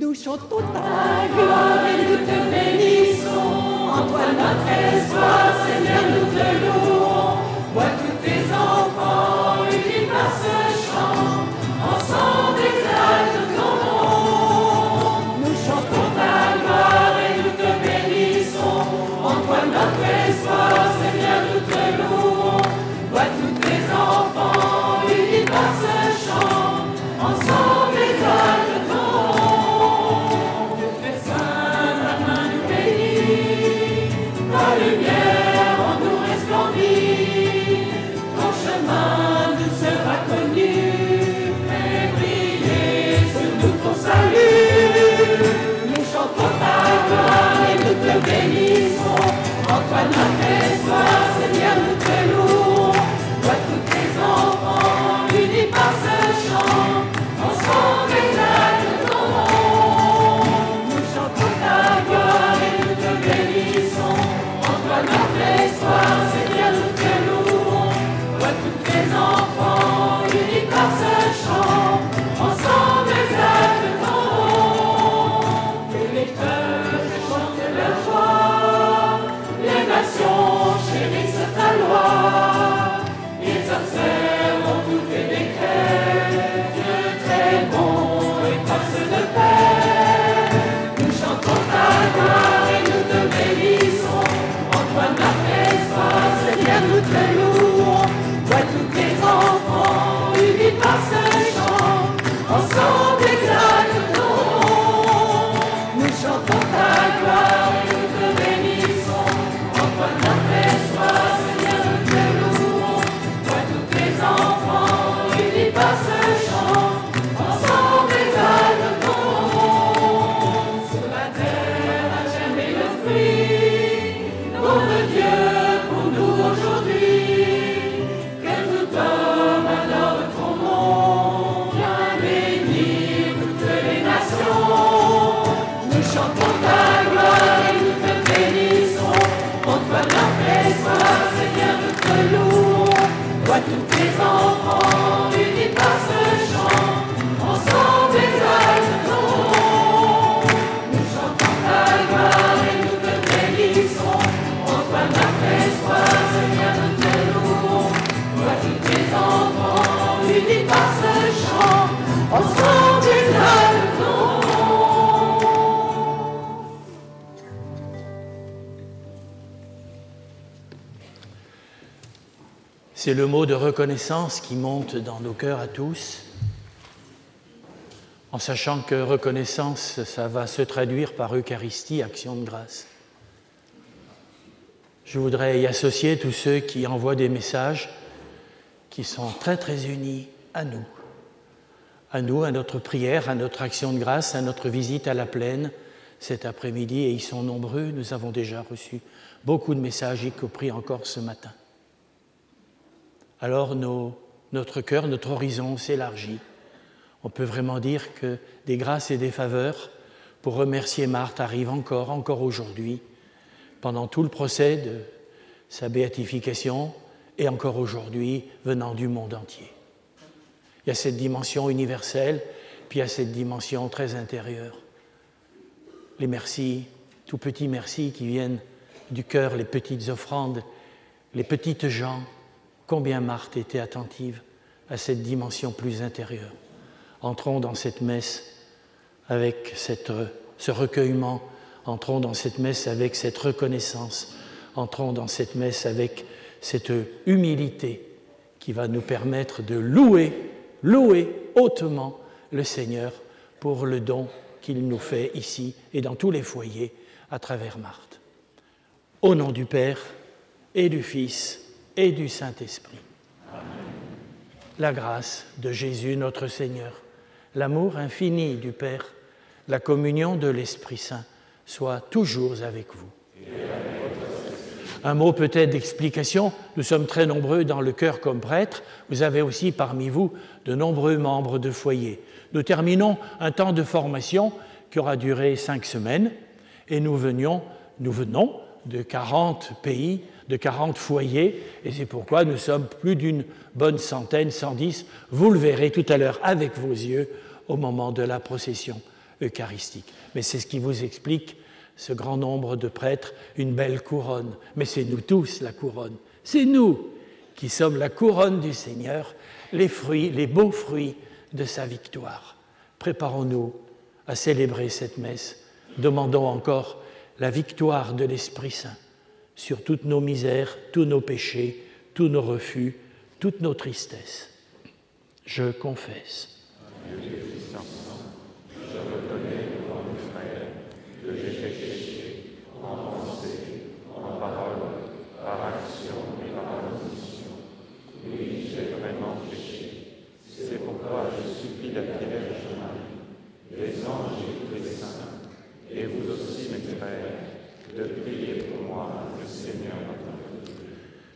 Nous chantons ta gloire et nous te bénissons. En toi notre espoir, Seigneur, C'est le mot de reconnaissance qui monte dans nos cœurs à tous, en sachant que reconnaissance, ça va se traduire par Eucharistie, action de grâce. Je voudrais y associer tous ceux qui envoient des messages qui sont très très unis à nous, à nous, à notre prière, à notre action de grâce, à notre visite à la plaine cet après-midi, et ils sont nombreux. Nous avons déjà reçu beaucoup de messages, y compris encore ce matin alors notre cœur, notre horizon s'élargit. On peut vraiment dire que des grâces et des faveurs pour remercier Marthe arrivent encore, encore aujourd'hui, pendant tout le procès de sa béatification et encore aujourd'hui venant du monde entier. Il y a cette dimension universelle, puis il y a cette dimension très intérieure. Les merci, tout petits merci qui viennent du cœur, les petites offrandes, les petites gens, combien Marthe était attentive à cette dimension plus intérieure. Entrons dans cette messe avec cette- ce recueillement, entrons dans cette messe avec cette reconnaissance, entrons dans cette messe avec cette humilité qui va nous permettre de louer, louer hautement le Seigneur pour le don qu'il nous fait ici et dans tous les foyers à travers Marthe. Au nom du Père et du Fils et du Saint-Esprit. La grâce de Jésus notre Seigneur, l'amour infini du Père, la communion de l'Esprit Saint soit toujours avec vous. Un mot peut-être d'explication. Nous sommes très nombreux dans le cœur comme prêtres. Vous avez aussi parmi vous de nombreux membres de foyer. Nous terminons un temps de formation qui aura duré cinq semaines et nous, nous venons de 40 pays, de 40 foyers et c'est pourquoi nous sommes plus d'une bonne centaine, 110. Vous le verrez tout à l'heure avec vos yeux au moment de la procession eucharistique. Mais c'est ce qui vous explique ce grand nombre de prêtres, une belle couronne. Mais c'est nous tous la couronne. C'est nous qui sommes la couronne du Seigneur, les fruits, les beaux fruits de sa victoire. Préparons-nous à célébrer cette messe. Demandons encore la victoire de l'Esprit Saint sur toutes nos misères, tous nos péchés, tous nos refus, toutes nos tristesses. Je confesse.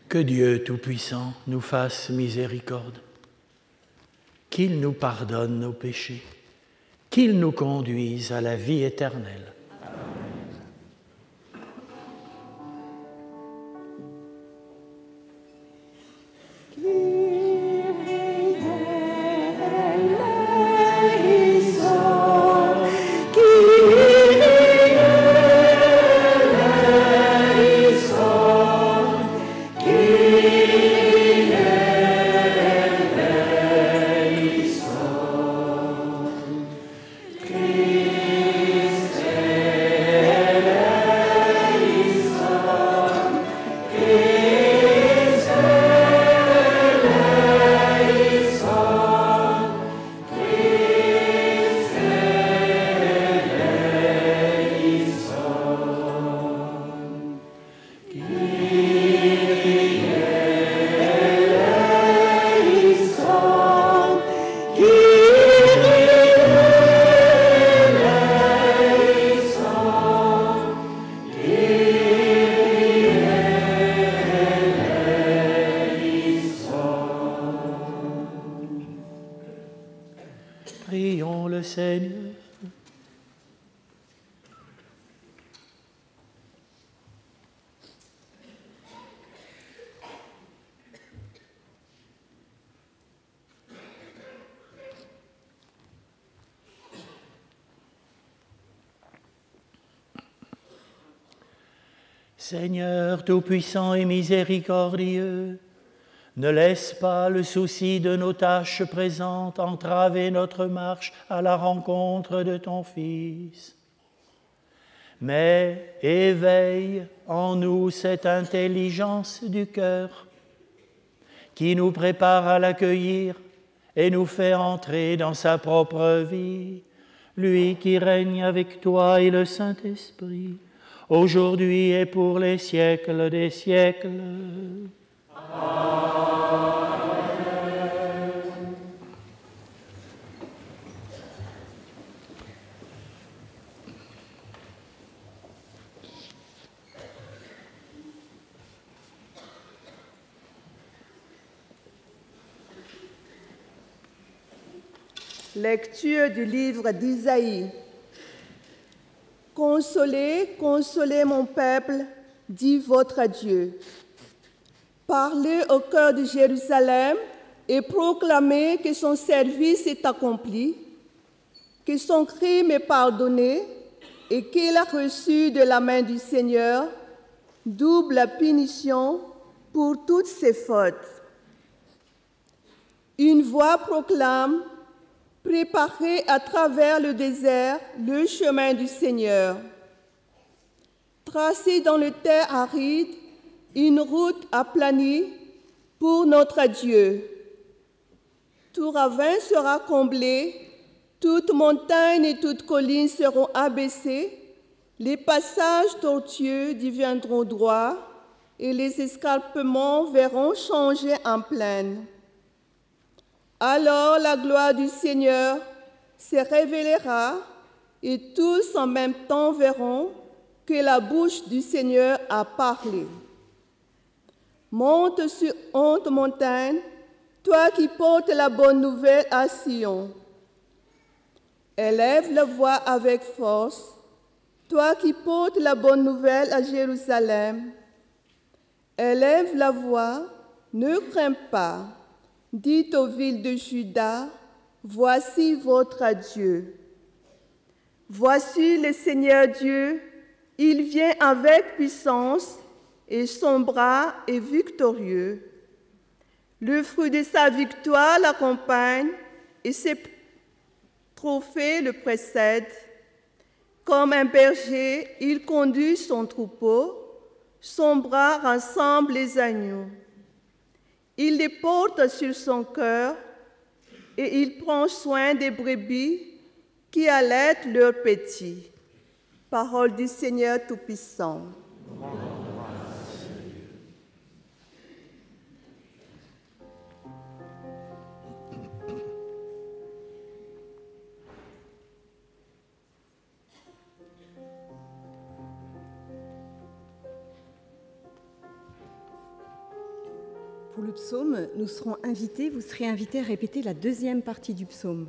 Que Dieu Tout-Puissant nous fasse miséricorde, qu'il nous pardonne nos péchés, qu'il nous conduise à la vie éternelle. Tout-Puissant et miséricordieux, ne laisse pas le souci de nos tâches présentes entraver notre marche à la rencontre de ton Fils. Mais éveille en nous cette intelligence du cœur qui nous prépare à l'accueillir et nous fait entrer dans sa propre vie, lui qui règne avec toi et le Saint-Esprit aujourd'hui et pour les siècles des siècles. Lecture du livre d'Isaïe. Consolez, consolez mon peuple, dit votre Dieu. Parlez au cœur de Jérusalem et proclamez que son service est accompli, que son crime est pardonné et qu'il a reçu de la main du Seigneur double punition pour toutes ses fautes. Une voix proclame Préparez à travers le désert le chemin du Seigneur. Tracez dans le terre aride une route aplanie pour notre Dieu. Tout ravin sera comblé, toute montagne et toute colline seront abaissées, les passages tortueux deviendront droits et les escarpements verront changer en plaine. Alors la gloire du Seigneur se révélera et tous en même temps verront que la bouche du Seigneur a parlé. Monte sur honte montagne, toi qui portes la bonne nouvelle à Sion. Élève la voix avec force, toi qui portes la bonne nouvelle à Jérusalem. Élève la voix, ne crains pas. Dites aux villes de Juda, voici votre Dieu. Voici le Seigneur Dieu, il vient avec puissance et son bras est victorieux. Le fruit de sa victoire l'accompagne et ses trophées le précèdent. Comme un berger, il conduit son troupeau, son bras rassemble les agneaux. Il les porte sur son cœur et il prend soin des brebis qui allaitent leurs petits. Parole du Seigneur Tout-Puissant. Nous serons invités, vous serez invités à répéter la deuxième partie du psaume.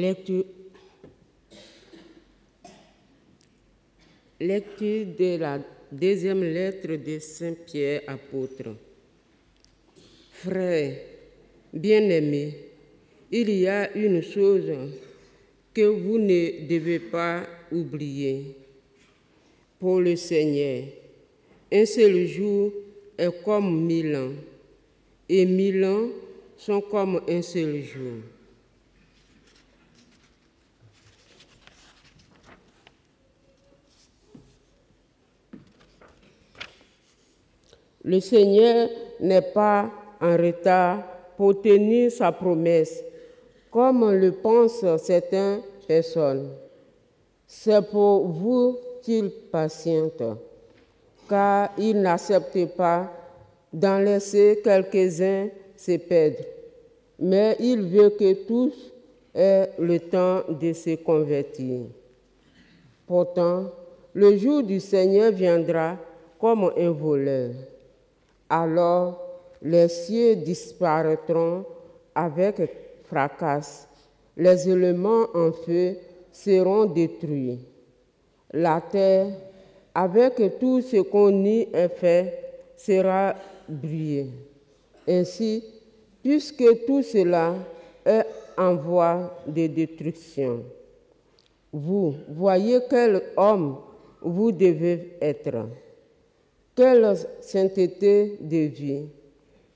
Lecture, lecture de la deuxième lettre de Saint Pierre apôtre. Frères, bien-aimés, il y a une chose que vous ne devez pas oublier. Pour le Seigneur, un seul jour est comme mille ans, et mille ans sont comme un seul jour. Le Seigneur n'est pas en retard pour tenir sa promesse, comme le pensent certaines personnes. C'est pour vous qu'il patiente, car il n'accepte pas d'en laisser quelques-uns se perdre, mais il veut que tous aient le temps de se convertir. Pourtant, le jour du Seigneur viendra comme un voleur. Alors les cieux disparaîtront avec fracas, les éléments en feu seront détruits. La terre, avec tout ce qu'on y a fait, sera brûlée. Ainsi, puisque tout cela est en voie de destruction. Vous voyez quel homme vous devez être, quelle sainteté de vie,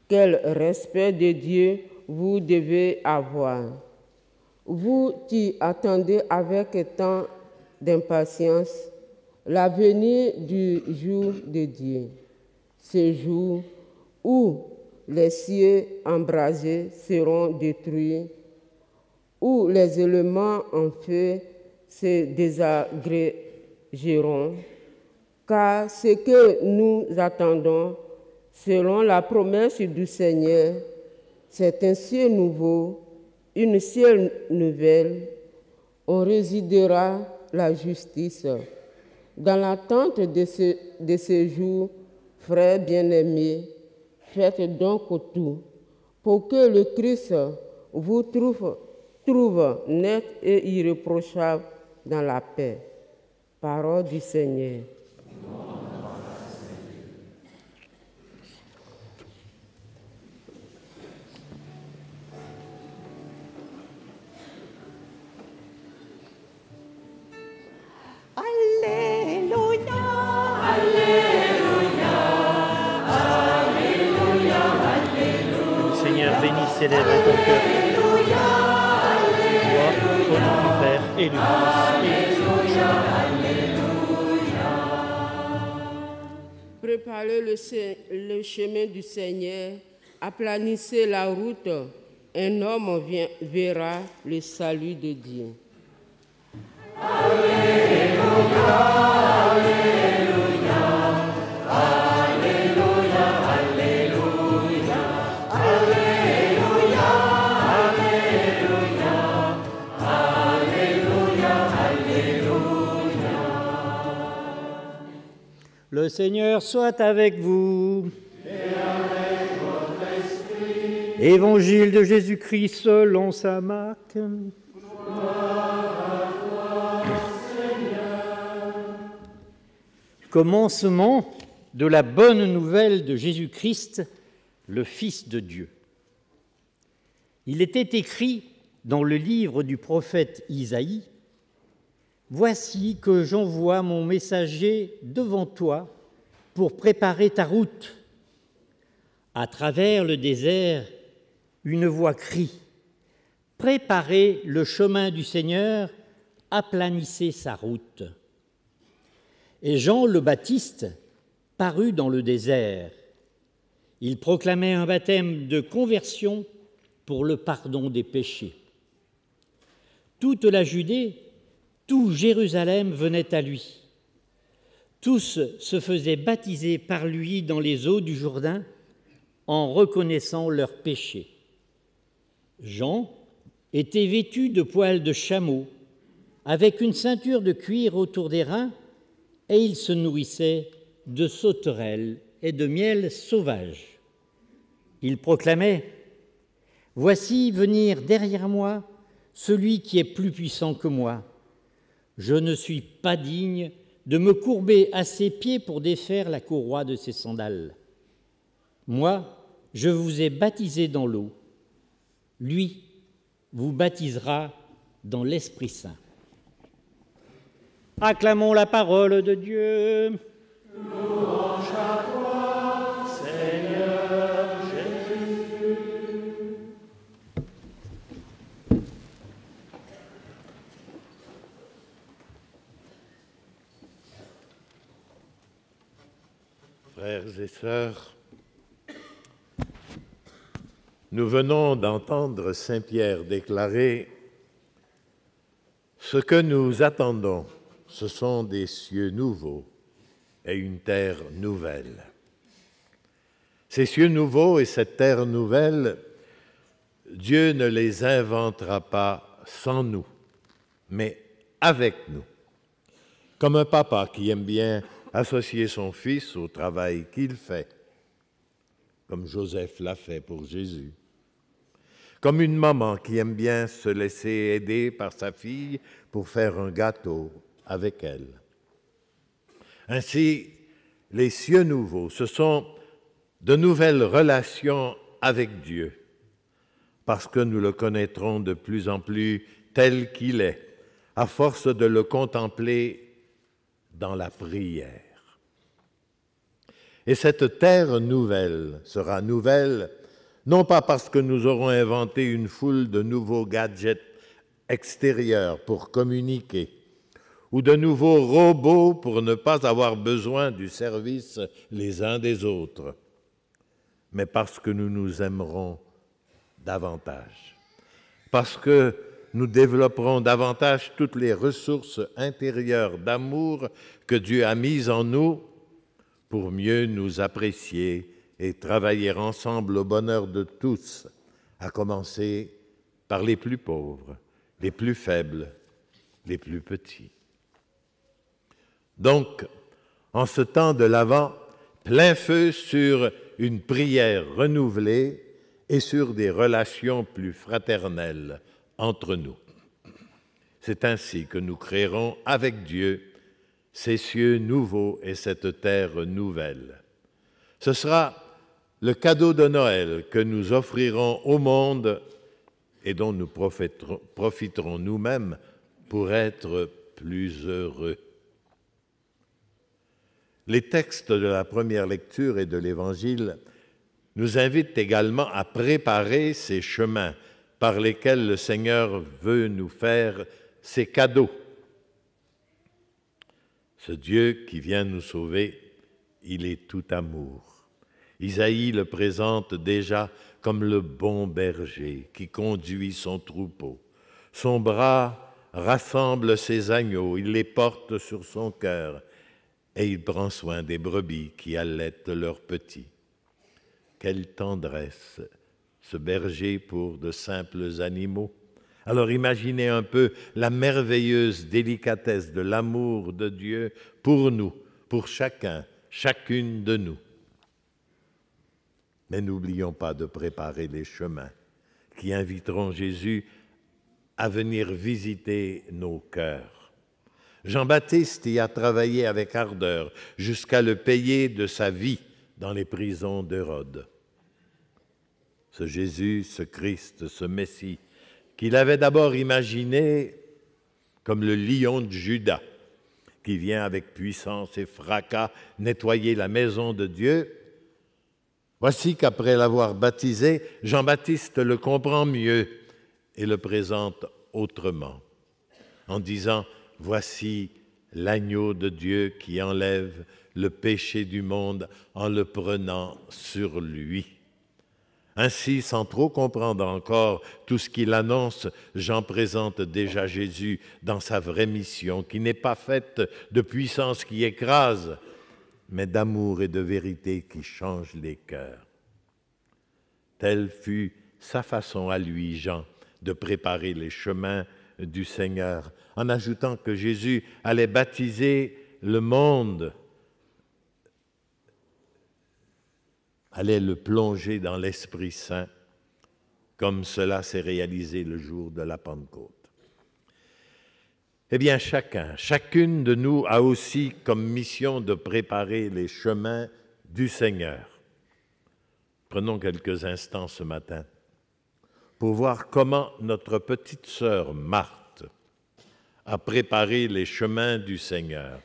quel respect de Dieu vous devez avoir. Vous qui attendez avec tant d'impatience la venue du jour de Dieu, ce jour où les cieux embrasés seront détruits, où les éléments en feu se désagrégeront, car ce que nous attendons, selon la promesse du Seigneur, c'est un ciel nouveau, une ciel nouvelle, on résidera la justice. Dans l'attente de ce, de ce jour, frères bien-aimés, faites donc tout pour que le Christ vous trouve, trouve net et irréprochable dans la paix. Parole du Seigneur. Aplanissez la route. Un homme verra le salut de Dieu. Le Seigneur soit avec vous. Évangile de Jésus-Christ selon sa Marc. Commencement de la bonne nouvelle de Jésus-Christ, le Fils de Dieu. Il était écrit dans le livre du prophète Isaïe Voici que j'envoie mon messager devant toi pour préparer ta route. À travers le désert, une voix crie Préparez le chemin du Seigneur, aplanissez sa route. Et Jean le Baptiste parut dans le désert. Il proclamait un baptême de conversion pour le pardon des péchés. Toute la Judée tout Jérusalem venait à lui. Tous se faisaient baptiser par lui dans les eaux du Jourdain en reconnaissant leurs péchés. Jean était vêtu de poils de chameau, avec une ceinture de cuir autour des reins, et il se nourrissait de sauterelles et de miel sauvage. Il proclamait Voici venir derrière moi celui qui est plus puissant que moi je ne suis pas digne de me courber à ses pieds pour défaire la courroie de ses sandales. Moi, je vous ai baptisé dans l'eau. Lui vous baptisera dans l'Esprit Saint. Acclamons la parole de Dieu. Frères et sœurs, nous venons d'entendre Saint Pierre déclarer Ce que nous attendons, ce sont des cieux nouveaux et une terre nouvelle. Ces cieux nouveaux et cette terre nouvelle, Dieu ne les inventera pas sans nous, mais avec nous. Comme un papa qui aime bien associer son fils au travail qu'il fait, comme Joseph l'a fait pour Jésus. Comme une maman qui aime bien se laisser aider par sa fille pour faire un gâteau avec elle. Ainsi, les cieux nouveaux, ce sont de nouvelles relations avec Dieu, parce que nous le connaîtrons de plus en plus tel qu'il est, à force de le contempler dans la prière. Et cette terre nouvelle sera nouvelle non pas parce que nous aurons inventé une foule de nouveaux gadgets extérieurs pour communiquer, ou de nouveaux robots pour ne pas avoir besoin du service les uns des autres, mais parce que nous nous aimerons davantage, parce que nous développerons davantage toutes les ressources intérieures d'amour que Dieu a mises en nous pour mieux nous apprécier et travailler ensemble au bonheur de tous, à commencer par les plus pauvres, les plus faibles, les plus petits. Donc, en ce temps de l'Avent, plein feu sur une prière renouvelée et sur des relations plus fraternelles entre nous. C'est ainsi que nous créerons avec Dieu ces cieux nouveaux et cette terre nouvelle. Ce sera le cadeau de Noël que nous offrirons au monde et dont nous profiterons nous-mêmes pour être plus heureux. Les textes de la première lecture et de l'Évangile nous invitent également à préparer ces chemins par lesquels le Seigneur veut nous faire ses cadeaux. Ce Dieu qui vient nous sauver, il est tout amour. Isaïe le présente déjà comme le bon berger qui conduit son troupeau. Son bras rassemble ses agneaux, il les porte sur son cœur et il prend soin des brebis qui allaitent leurs petits. Quelle tendresse ce berger pour de simples animaux. Alors imaginez un peu la merveilleuse délicatesse de l'amour de Dieu pour nous, pour chacun, chacune de nous. Mais n'oublions pas de préparer les chemins qui inviteront Jésus à venir visiter nos cœurs. Jean-Baptiste y a travaillé avec ardeur jusqu'à le payer de sa vie dans les prisons d'Hérode. Ce Jésus, ce Christ, ce Messie, qu'il avait d'abord imaginé comme le lion de Judas, qui vient avec puissance et fracas nettoyer la maison de Dieu, voici qu'après l'avoir baptisé, Jean-Baptiste le comprend mieux et le présente autrement, en disant, Voici l'agneau de Dieu qui enlève le péché du monde en le prenant sur lui. Ainsi, sans trop comprendre encore tout ce qu'il annonce, Jean présente déjà Jésus dans sa vraie mission, qui n'est pas faite de puissance qui écrase, mais d'amour et de vérité qui change les cœurs. Telle fut sa façon à lui, Jean, de préparer les chemins du Seigneur, en ajoutant que Jésus allait baptiser le monde, allait le plonger dans l'Esprit Saint, comme cela s'est réalisé le jour de la Pentecôte. Eh bien, chacun, chacune de nous a aussi comme mission de préparer les chemins du Seigneur. Prenons quelques instants ce matin pour voir comment notre petite sœur Marthe a préparé les chemins du Seigneur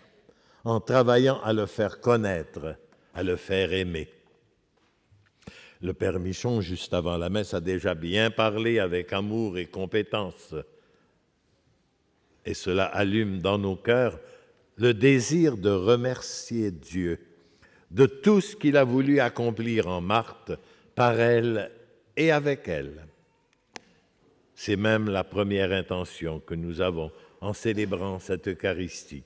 en travaillant à le faire connaître, à le faire aimer. Le Père Michon, juste avant la messe, a déjà bien parlé avec amour et compétence. Et cela allume dans nos cœurs le désir de remercier Dieu de tout ce qu'il a voulu accomplir en Marthe, par elle et avec elle. C'est même la première intention que nous avons en célébrant cette Eucharistie.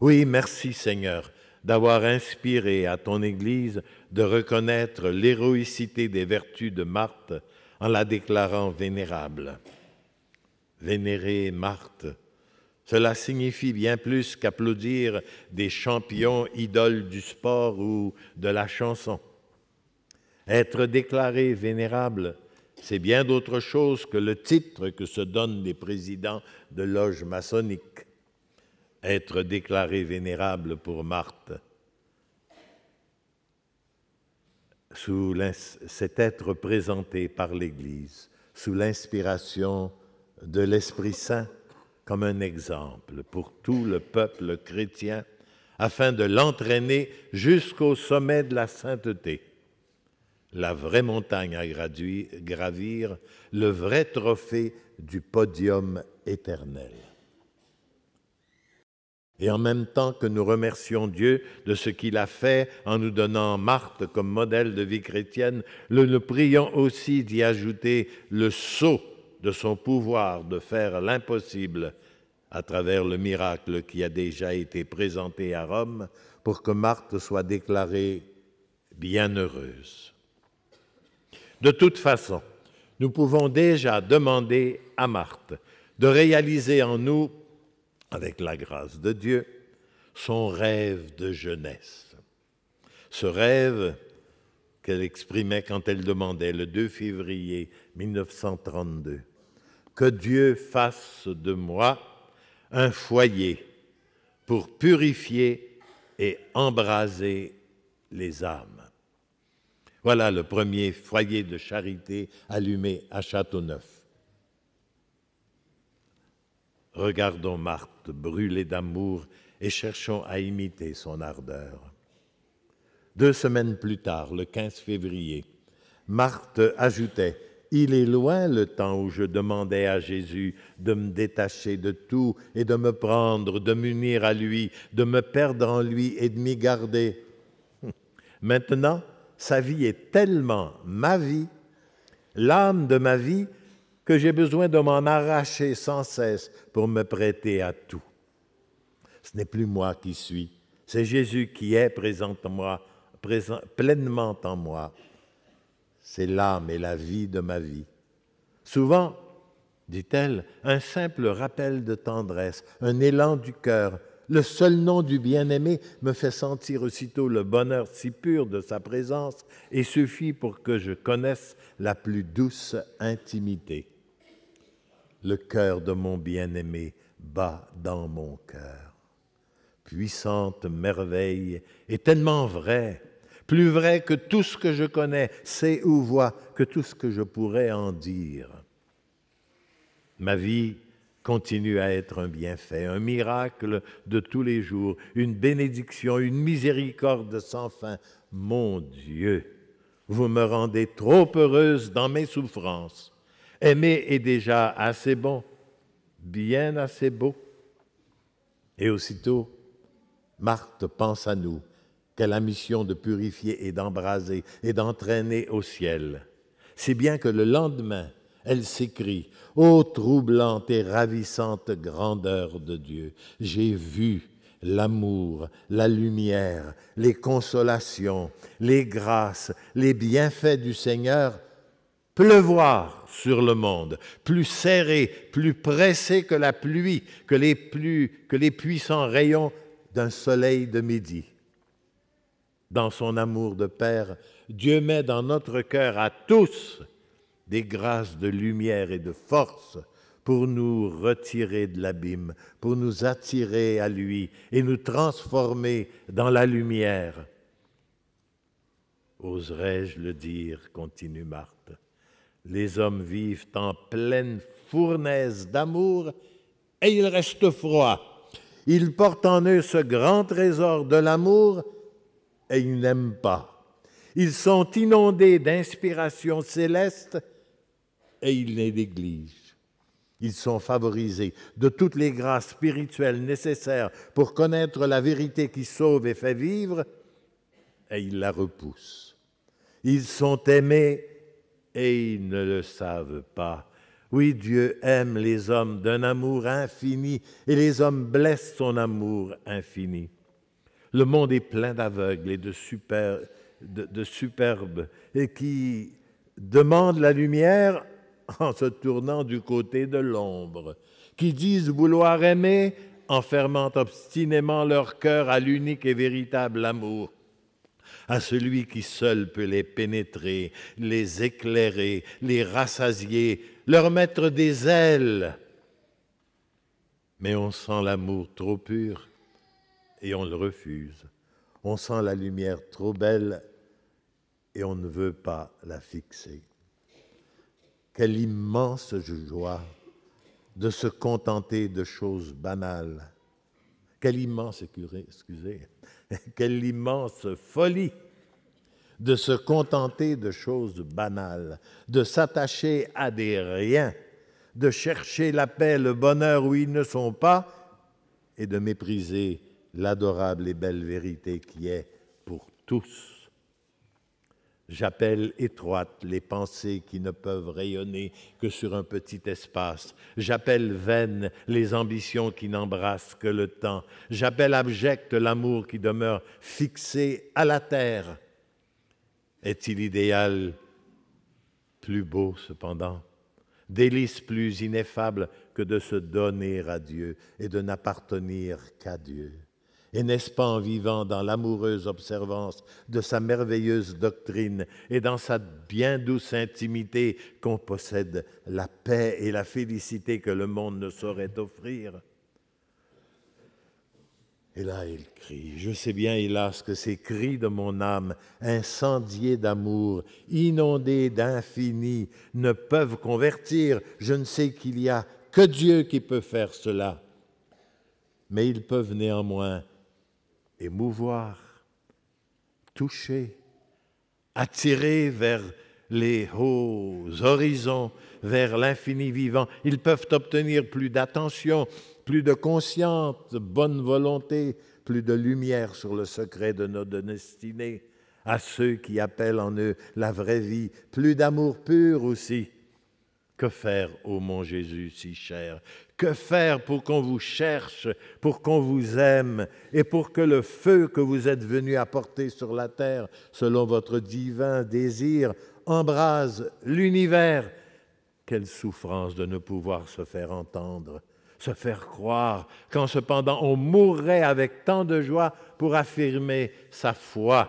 Oui, merci Seigneur d'avoir inspiré à ton Église de reconnaître l'héroïcité des vertus de Marthe en la déclarant vénérable. Vénérer Marthe, cela signifie bien plus qu'applaudir des champions idoles du sport ou de la chanson. Être déclaré vénérable, c'est bien d'autre chose que le titre que se donnent les présidents de loges maçonniques. Être déclaré vénérable pour Marthe. C'est être présenté par l'Église sous l'inspiration de l'Esprit Saint comme un exemple pour tout le peuple chrétien afin de l'entraîner jusqu'au sommet de la sainteté. La vraie montagne à gravir, le vrai trophée du podium éternel. Et en même temps que nous remercions Dieu de ce qu'il a fait en nous donnant Marthe comme modèle de vie chrétienne, nous le prions aussi d'y ajouter le sceau de son pouvoir de faire l'impossible à travers le miracle qui a déjà été présenté à Rome pour que Marthe soit déclarée bienheureuse. De toute façon, nous pouvons déjà demander à Marthe de réaliser en nous, avec la grâce de Dieu, son rêve de jeunesse. Ce rêve qu'elle exprimait quand elle demandait le 2 février 1932, que Dieu fasse de moi un foyer pour purifier et embraser les âmes. Voilà le premier foyer de charité allumé à Châteauneuf. Regardons Marthe brûlée d'amour et cherchons à imiter son ardeur. Deux semaines plus tard, le 15 février, Marthe ajoutait il est loin le temps où je demandais à Jésus de me détacher de tout et de me prendre, de m'unir à lui, de me perdre en lui et de m'y garder. Maintenant, sa vie est tellement ma vie, l'âme de ma vie, que j'ai besoin de m'en arracher sans cesse pour me prêter à tout. Ce n'est plus moi qui suis, c'est Jésus qui est présent en moi, présent, pleinement en moi c'est l'âme et la vie de ma vie. Souvent, dit-elle, un simple rappel de tendresse, un élan du cœur, le seul nom du bien-aimé me fait sentir aussitôt le bonheur si pur de sa présence et suffit pour que je connaisse la plus douce intimité. Le cœur de mon bien-aimé bat dans mon cœur. Puissante merveille et tellement vraie plus vrai que tout ce que je connais, sais ou vois, que tout ce que je pourrais en dire. Ma vie continue à être un bienfait, un miracle de tous les jours, une bénédiction, une miséricorde sans fin. Mon Dieu, vous me rendez trop heureuse dans mes souffrances. Aimer est déjà assez bon, bien assez beau. Et aussitôt, Marthe pense à nous qu'elle a mission de purifier et d'embraser et d'entraîner au ciel. Si bien que le lendemain, elle s'écrie Ô troublante et ravissante grandeur de Dieu, j'ai vu l'amour, la lumière, les consolations, les grâces, les bienfaits du Seigneur pleuvoir sur le monde, plus serré, plus pressé que la pluie, que les, plus, que les puissants rayons d'un soleil de midi dans son amour de Père, Dieu met dans notre cœur à tous des grâces de lumière et de force pour nous retirer de l'abîme, pour nous attirer à lui et nous transformer dans la lumière. Oserais-je le dire, continue Marthe, les hommes vivent en pleine fournaise d'amour et ils restent froids. Ils portent en eux ce grand trésor de l'amour et ils n'aiment pas. Ils sont inondés d'inspiration céleste et ils les négligent. Ils sont favorisés de toutes les grâces spirituelles nécessaires pour connaître la vérité qui sauve et fait vivre, et ils la repoussent. Ils sont aimés et ils ne le savent pas. Oui, Dieu aime les hommes d'un amour infini et les hommes blessent son amour infini. Le monde est plein d'aveugles et de, super, de, superbes et qui demandent la lumière en se tournant du côté de l'ombre, qui disent vouloir aimer en fermant obstinément leur cœur à l'unique et véritable amour, à celui qui seul peut les pénétrer, les éclairer, les rassasier, leur mettre des ailes. Mais on sent l'amour trop pur et on le refuse. On sent la lumière trop belle et on ne veut pas la fixer. Quelle immense joie de se contenter de choses banales. Quelle immense, excusez, quelle immense folie de se contenter de choses banales, de s'attacher à des riens, de chercher la paix, le bonheur où ils ne sont pas, et de mépriser l'adorable et belle vérité qui est pour tous. J'appelle étroites les pensées qui ne peuvent rayonner que sur un petit espace. J'appelle vaines les ambitions qui n'embrassent que le temps. J'appelle abject l'amour qui demeure fixé à la terre. Est-il idéal? Plus beau cependant, délice plus ineffable que de se donner à Dieu et de n'appartenir qu'à Dieu et n'est-ce pas en vivant dans l'amoureuse observance de sa merveilleuse doctrine et dans sa bien douce intimité qu'on possède la paix et la félicité que le monde ne saurait offrir? Et là, il crie. Je sais bien, hélas, que ces cris de mon âme, incendiés d'amour, inondés d'infini, ne peuvent convertir. Je ne sais qu'il y a que Dieu qui peut faire cela. Mais ils peuvent néanmoins émouvoir, toucher, attirer vers les hauts horizons, vers l'infini vivant. Ils peuvent obtenir plus d'attention, plus de conscience, de bonne volonté, plus de lumière sur le secret de notre destinée, à ceux qui appellent en eux la vraie vie, plus d'amour pur aussi. Que faire, ô mon Jésus si cher? Que faire pour qu'on vous cherche, pour qu'on vous aime et pour que le feu que vous êtes venu apporter sur la terre, selon votre divin désir, embrase l'univers? Quelle souffrance de ne pouvoir se faire entendre, se faire croire, quand cependant on mourrait avec tant de joie pour affirmer sa foi.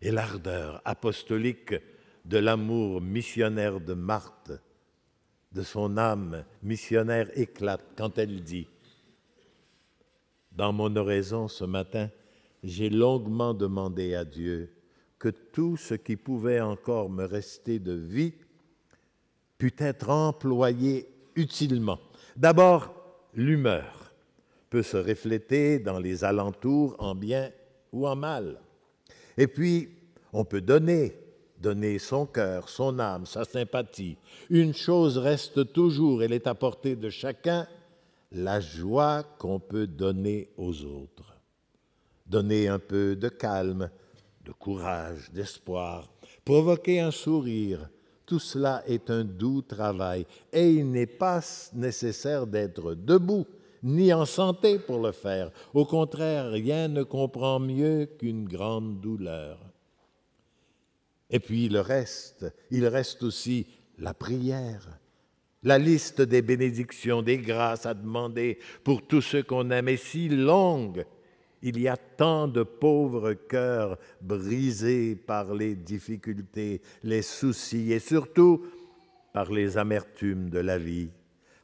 Et l'ardeur apostolique de l'amour missionnaire de Marthe de son âme missionnaire éclate quand elle dit Dans mon oraison ce matin, j'ai longuement demandé à Dieu que tout ce qui pouvait encore me rester de vie pût être employé utilement. D'abord, l'humeur peut se refléter dans les alentours en bien ou en mal. Et puis, on peut donner donner son cœur, son âme, sa sympathie. Une chose reste toujours, elle est à portée de chacun, la joie qu'on peut donner aux autres. Donner un peu de calme, de courage, d'espoir, provoquer un sourire, tout cela est un doux travail et il n'est pas nécessaire d'être debout ni en santé pour le faire. Au contraire, rien ne comprend mieux qu'une grande douleur. Et puis le reste, il reste aussi la prière, la liste des bénédictions, des grâces à demander pour tous ceux qu'on aime est si longue. Il y a tant de pauvres cœurs brisés par les difficultés, les soucis et surtout par les amertumes de la vie.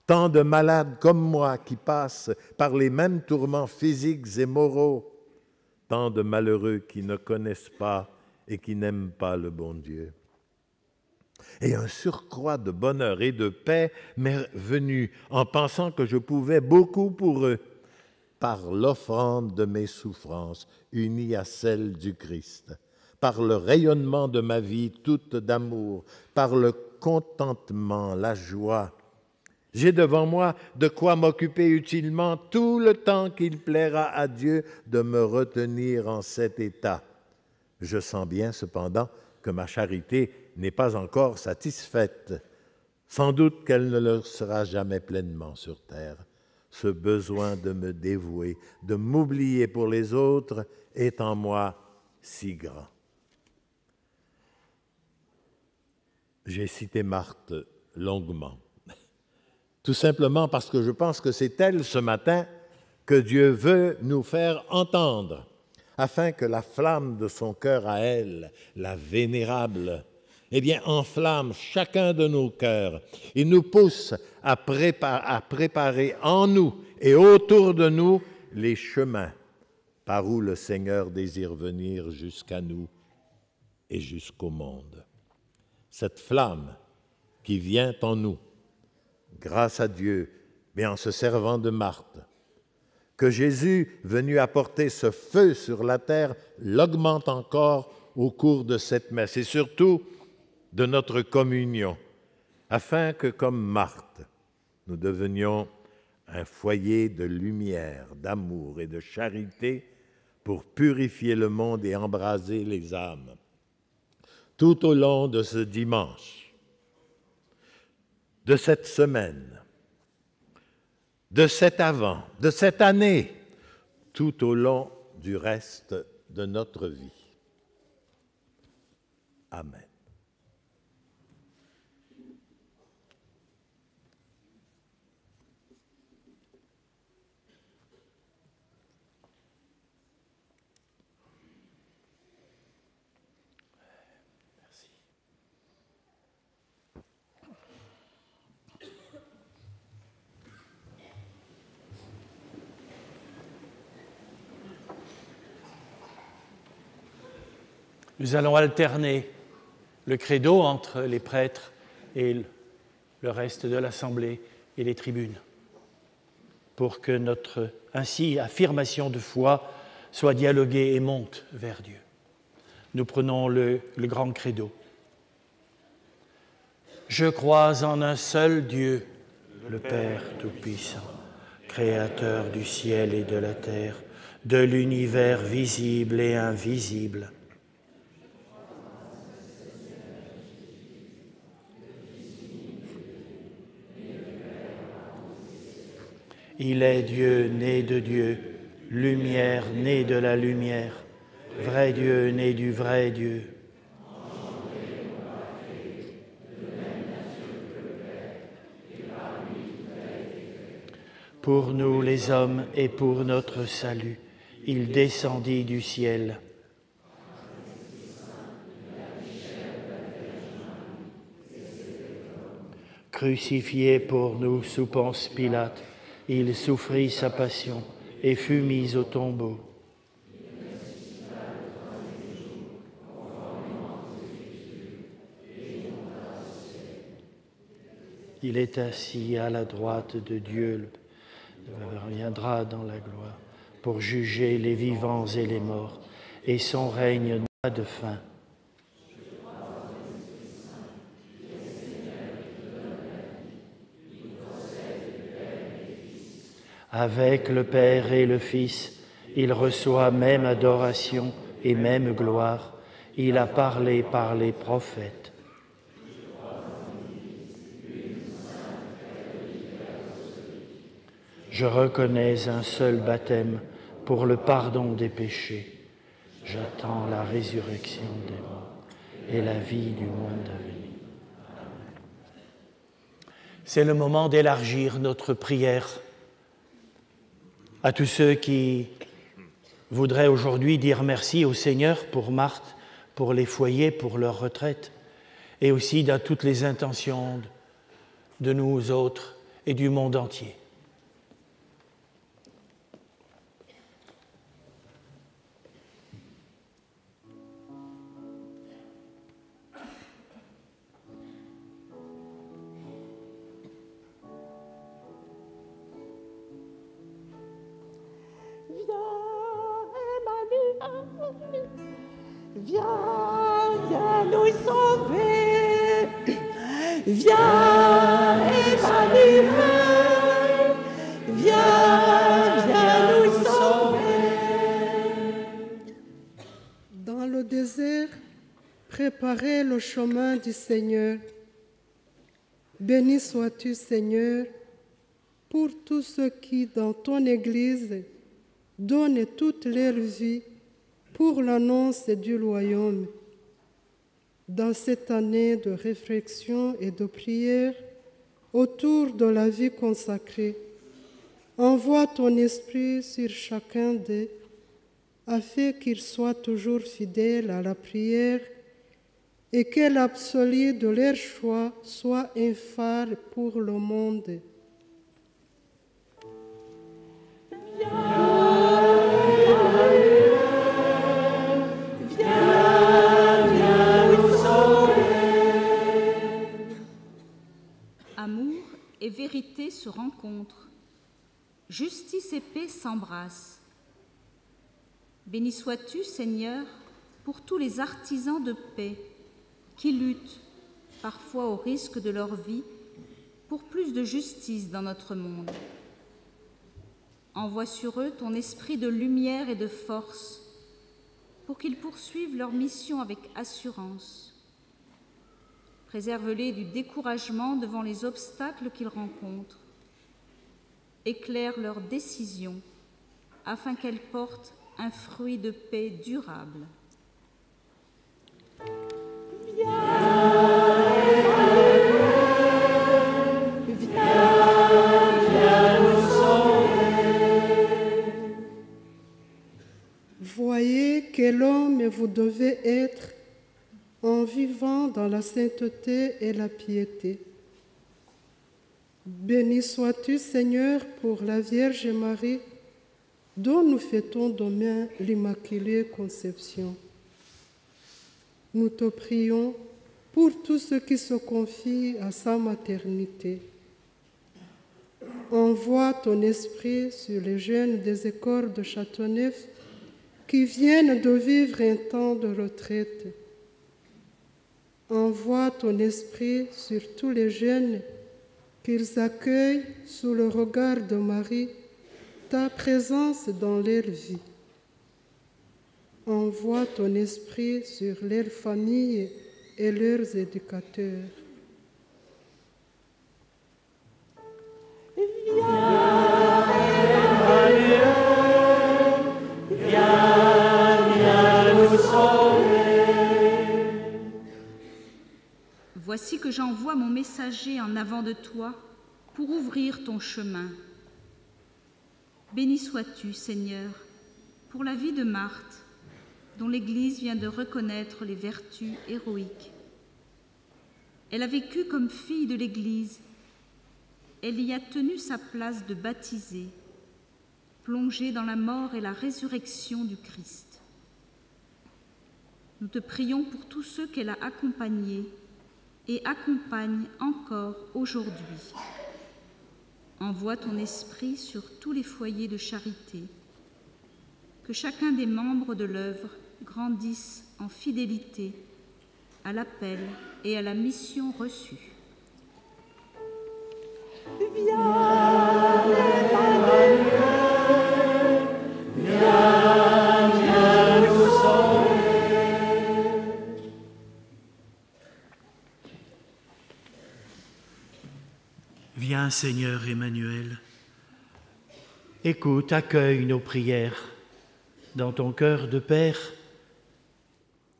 Tant de malades comme moi qui passent par les mêmes tourments physiques et moraux. Tant de malheureux qui ne connaissent pas et qui n'aiment pas le bon Dieu. Et un surcroît de bonheur et de paix m'est venu en pensant que je pouvais beaucoup pour eux par l'offrande de mes souffrances unies à celle du Christ, par le rayonnement de ma vie toute d'amour, par le contentement, la joie. J'ai devant moi de quoi m'occuper utilement tout le temps qu'il plaira à Dieu de me retenir en cet état je sens bien cependant que ma charité n'est pas encore satisfaite. Sans doute qu'elle ne le sera jamais pleinement sur terre. Ce besoin de me dévouer, de m'oublier pour les autres est en moi si grand. J'ai cité Marthe longuement, tout simplement parce que je pense que c'est elle ce matin que Dieu veut nous faire entendre afin que la flamme de son cœur à elle, la vénérable, eh bien, enflamme chacun de nos cœurs et nous pousse à, à préparer en nous et autour de nous les chemins par où le Seigneur désire venir jusqu'à nous et jusqu'au monde. Cette flamme qui vient en nous, grâce à Dieu, mais en se servant de Marthe. Que Jésus, venu apporter ce feu sur la terre, l'augmente encore au cours de cette messe et surtout de notre communion, afin que, comme Marthe, nous devenions un foyer de lumière, d'amour et de charité pour purifier le monde et embraser les âmes. Tout au long de ce dimanche, de cette semaine, de cet avant, de cette année, tout au long du reste de notre vie. Amen. Nous allons alterner le credo entre les prêtres et le reste de l'Assemblée et les tribunes, pour que notre ainsi affirmation de foi soit dialoguée et monte vers Dieu. Nous prenons le, le grand credo. Je crois en un seul Dieu, le Père Tout-Puissant, Créateur du ciel et de la terre, de l'univers visible et invisible Il est Dieu né de Dieu, lumière née de la lumière, vrai Dieu né du vrai Dieu. Pour nous les hommes et pour notre salut, il descendit du ciel. Crucifié pour nous sous Pilate, il souffrit sa passion et fut mis au tombeau. Il est assis à la droite de Dieu, il reviendra dans la gloire pour juger les vivants et les morts, et son règne n'a de fin. Avec le Père et le Fils, il reçoit même adoration et même gloire. Il a parlé par les prophètes. Je reconnais un seul baptême pour le pardon des péchés. J'attends la résurrection des morts et la vie du monde à venir. C'est le moment d'élargir notre prière à tous ceux qui voudraient aujourd'hui dire merci au Seigneur pour Marthe, pour les foyers, pour leur retraite, et aussi dans toutes les intentions de nous autres et du monde entier. Préparez le chemin du Seigneur. Béni sois-tu, Seigneur, pour tous ceux qui, dans ton Église, donnent toute leur vie pour l'annonce du royaume. Dans cette année de réflexion et de prière autour de la vie consacrée, envoie ton esprit sur chacun d'eux afin qu'ils soient toujours fidèles à la prière et que l'absolu de leur choix soit un phare pour le monde. amour et vérité se rencontrent. Justice et paix s'embrassent. Béni sois-tu, Seigneur, pour tous les artisans de paix qui luttent, parfois au risque de leur vie, pour plus de justice dans notre monde. Envoie sur eux ton esprit de lumière et de force pour qu'ils poursuivent leur mission avec assurance. Préserve-les du découragement devant les obstacles qu'ils rencontrent. Éclaire leurs décisions afin qu'elles portent un fruit de paix durable. Voyez quel homme vous devez être en vivant dans la sainteté et la piété. Béni sois-tu, Seigneur, pour la Vierge Marie, dont nous fêtons demain l'Immaculée Conception. Nous te prions pour tous ceux qui se confient à sa maternité. Envoie ton esprit sur les jeunes des écoles de Châteauneuf qui viennent de vivre un temps de retraite. Envoie ton esprit sur tous les jeunes qu'ils accueillent sous le regard de Marie ta présence dans leur vie. Envoie ton esprit sur leurs familles et leurs éducateurs. Voici que j'envoie mon messager en avant de toi pour ouvrir ton chemin. Béni sois-tu, Seigneur, pour la vie de Marthe, dont l'Église vient de reconnaître les vertus héroïques. Elle a vécu comme fille de l'Église. Elle y a tenu sa place de baptisée, plongée dans la mort et la résurrection du Christ. Nous te prions pour tous ceux qu'elle a accompagnés et accompagne encore aujourd'hui. Envoie ton esprit sur tous les foyers de charité. Que chacun des membres de l'œuvre grandisse en fidélité à l'appel et à la mission reçue. Viens Seigneur Emmanuel, écoute, accueille nos prières dans ton cœur de Père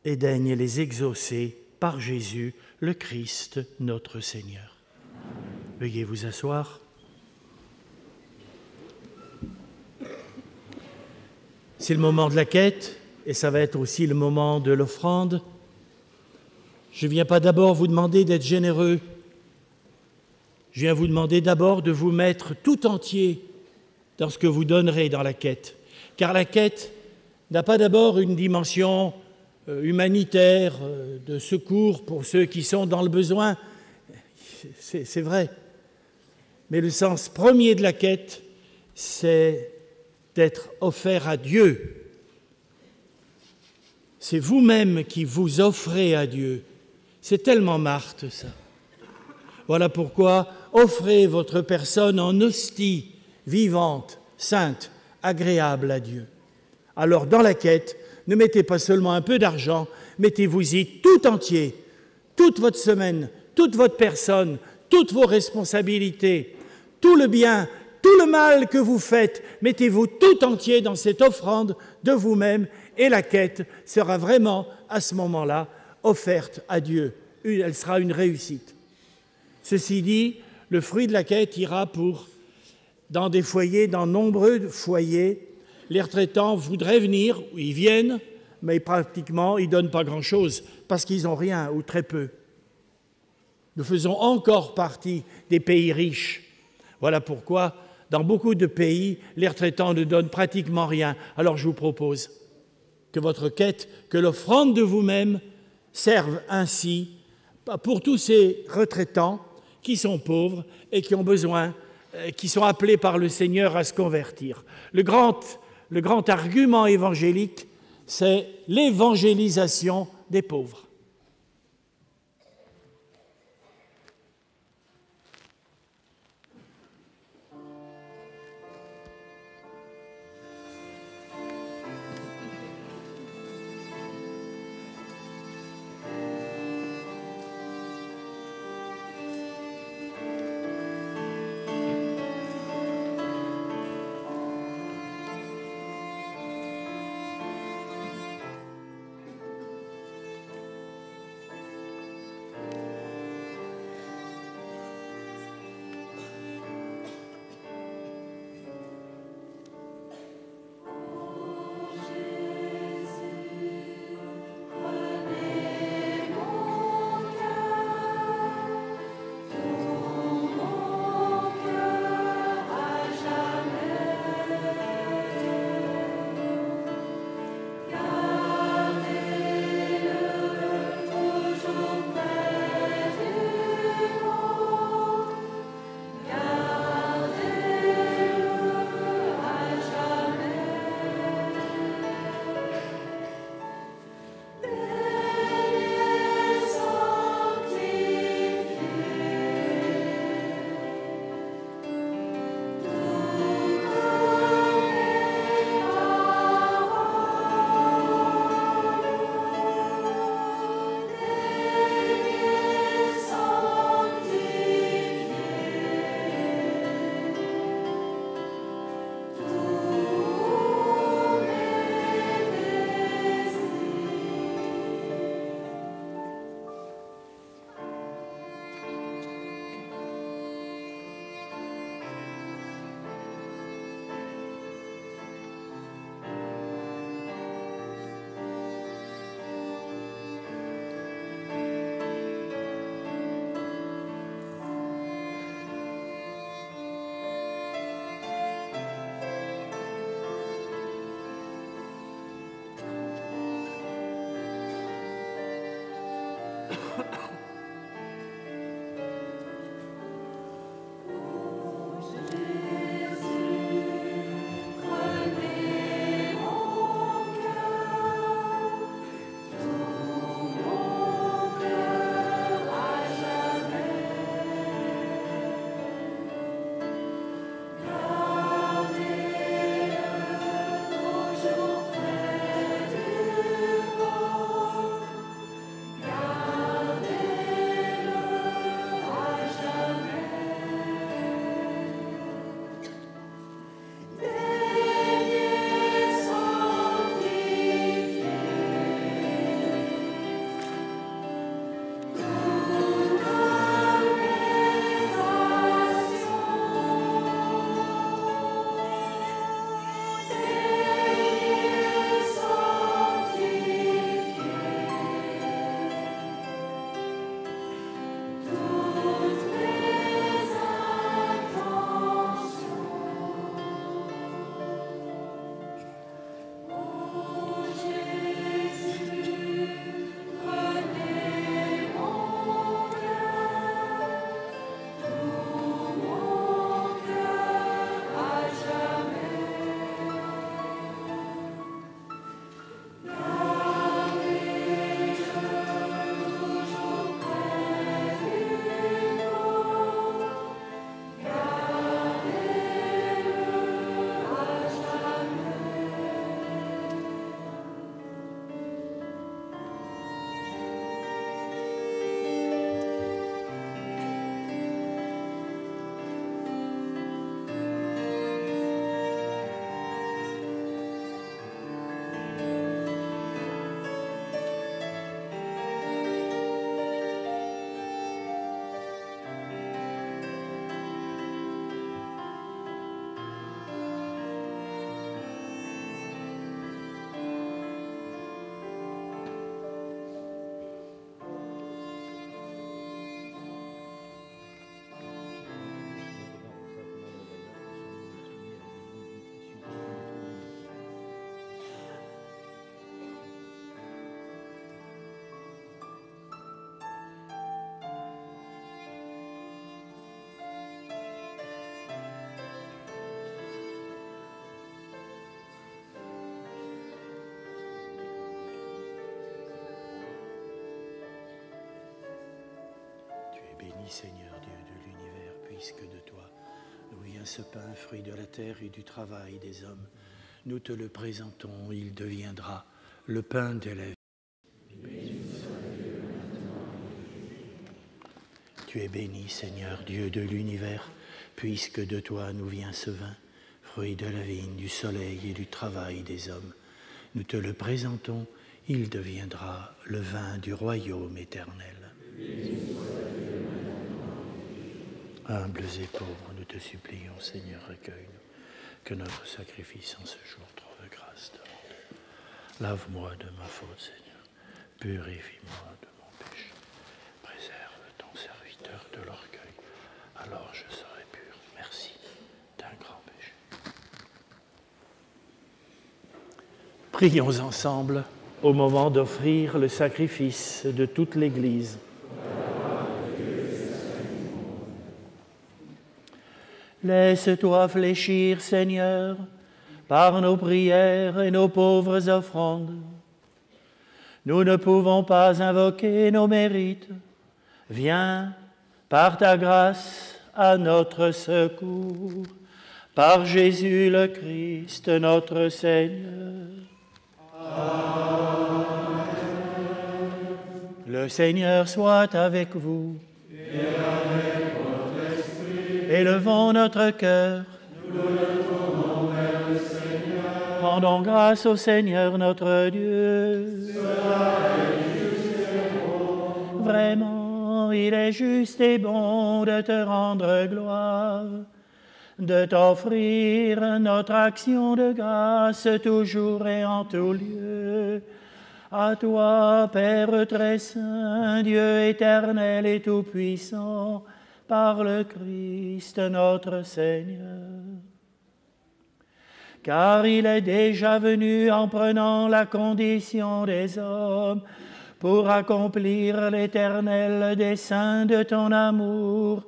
et daigne les exaucer par Jésus, le Christ, notre Seigneur. Veuillez vous asseoir. C'est le moment de la quête et ça va être aussi le moment de l'offrande. Je ne viens pas d'abord vous demander d'être généreux. Je viens vous demander d'abord de vous mettre tout entier dans ce que vous donnerez dans la quête. Car la quête n'a pas d'abord une dimension humanitaire, euh, de secours pour ceux qui sont dans le besoin. C'est vrai. Mais le sens premier de la quête, c'est d'être offert à Dieu. C'est vous-même qui vous offrez à Dieu. C'est tellement Marthe, ça. Voilà pourquoi offrez votre personne en hostie, vivante, sainte, agréable à Dieu. Alors dans la quête, ne mettez pas seulement un peu d'argent, mettez-vous-y tout entier, toute votre semaine, toute votre personne, toutes vos responsabilités, tout le bien, tout le mal que vous faites, mettez-vous tout entier dans cette offrande de vous-même et la quête sera vraiment à ce moment-là offerte à Dieu. Elle sera une réussite. Ceci dit, le fruit de la quête ira pour, dans des foyers, dans nombreux foyers, les retraitants voudraient venir, ils viennent, mais pratiquement, ils ne donnent pas grand-chose parce qu'ils n'ont rien ou très peu. Nous faisons encore partie des pays riches. Voilà pourquoi, dans beaucoup de pays, les retraitants ne donnent pratiquement rien. Alors je vous propose que votre quête, que l'offrande de vous-même serve ainsi pour tous ces retraitants qui sont pauvres et qui ont besoin, euh, qui sont appelés par le Seigneur à se convertir. Le grand, le grand argument évangélique, c'est l'évangélisation des pauvres. Seigneur Dieu de l'univers, puisque de toi nous vient ce pain, fruit de la terre et du travail des hommes. Nous te le présentons, il deviendra le pain de la vie. Tu es béni, Seigneur Dieu de l'univers, puisque de toi nous vient ce vin, fruit de la vigne, du soleil et du travail des hommes. Nous te le présentons, il deviendra le vin du royaume éternel. Humbles et pauvres, nous te supplions, Seigneur, recueille-nous, que notre sacrifice en ce jour trouve grâce devant toi. Lave-moi de ma faute, Seigneur, purifie-moi de mon péché, préserve ton serviteur de l'orgueil, alors je serai pur. Merci d'un grand péché. Prions ensemble au moment d'offrir le sacrifice de toute l'Église. Laisse-toi fléchir, Seigneur, par nos prières et nos pauvres offrandes. Nous ne pouvons pas invoquer nos mérites. Viens, par ta grâce, à notre secours. Par Jésus le Christ, notre Seigneur. Le Seigneur soit avec vous. Élevons notre cœur. Rendons grâce au Seigneur notre Dieu. Vraiment, il est juste et bon de te rendre gloire, de t'offrir notre action de grâce toujours et en tout lieu. À toi, Père très saint, Dieu éternel et tout-puissant, par le Christ notre Seigneur. Car il est déjà venu en prenant la condition des hommes pour accomplir l'éternel dessein de ton amour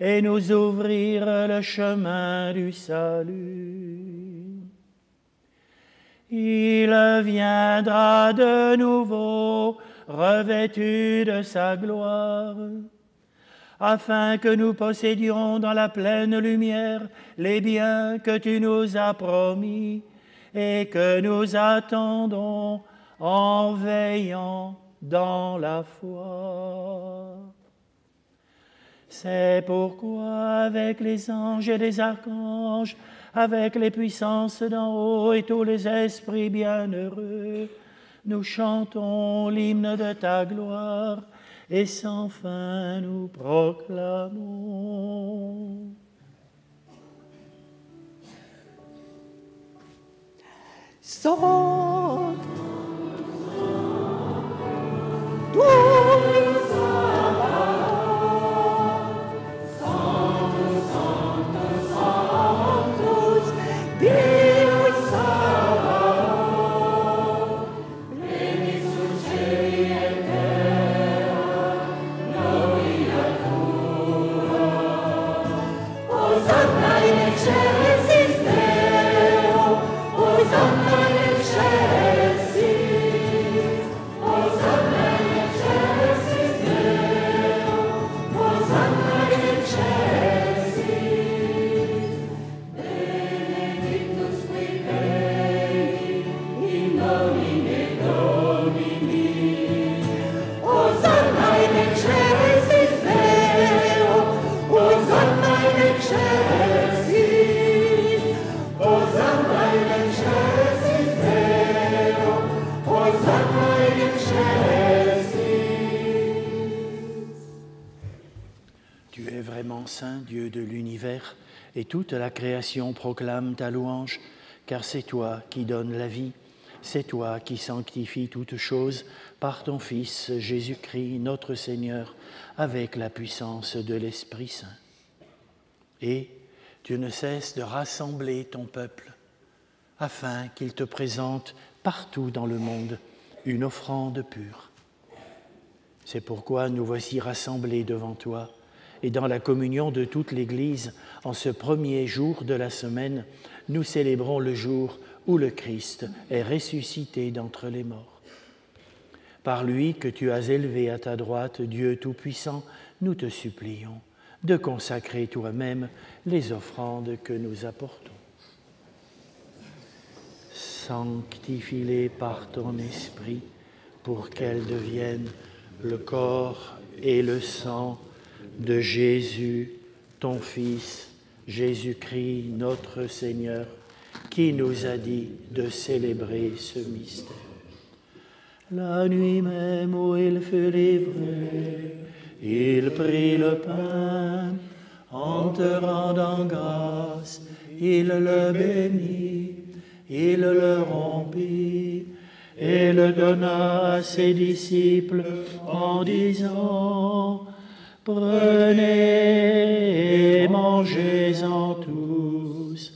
et nous ouvrir le chemin du salut. Il viendra de nouveau revêtu de sa gloire afin que nous possédions dans la pleine lumière les biens que tu nous as promis et que nous attendons en veillant dans la foi. C'est pourquoi avec les anges et les archanges, avec les puissances d'en haut et tous les esprits bienheureux, nous chantons l'hymne de ta gloire et sans fin nous proclamons. De l'univers, et toute la création proclame ta louange, car c'est toi qui donnes la vie, c'est toi qui sanctifies toutes choses par ton Fils Jésus-Christ, notre Seigneur, avec la puissance de l'Esprit Saint. Et tu ne cesses de rassembler ton peuple afin qu'il te présente partout dans le monde une offrande pure. C'est pourquoi nous voici rassemblés devant toi et dans la communion de toute l'Église, en ce premier jour de la semaine, nous célébrons le jour où le Christ est ressuscité d'entre les morts. Par lui que tu as élevé à ta droite, Dieu Tout-Puissant, nous te supplions de consacrer toi-même les offrandes que nous apportons. Sanctifie-les par ton esprit pour qu'elles deviennent le corps et le sang de Jésus, ton Fils, Jésus-Christ, notre Seigneur, qui nous a dit de célébrer ce mystère. La nuit même où il fut livré, il prit le pain, en te rendant grâce, il le bénit, il le rompit et le donna à ses disciples en disant, Prenez et mangez-en tous,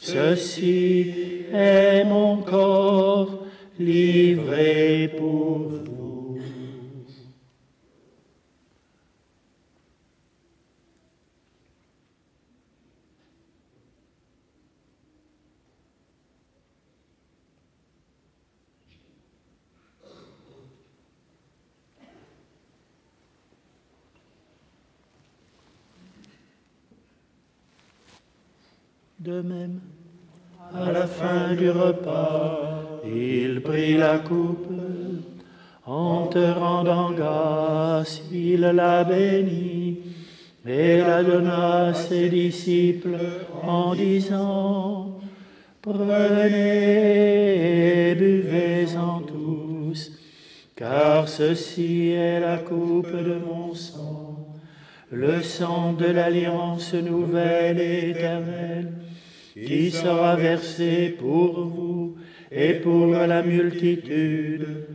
ceci est mon corps livré pour vous. Même, à la fin du repas, il prit la coupe, en te rendant grâce, il la bénit et la donna à ses disciples en disant, Prenez et buvez-en tous, car ceci est la coupe de mon sang, le sang de l'alliance nouvelle et éternelle, qui sera versé pour vous et pour la multitude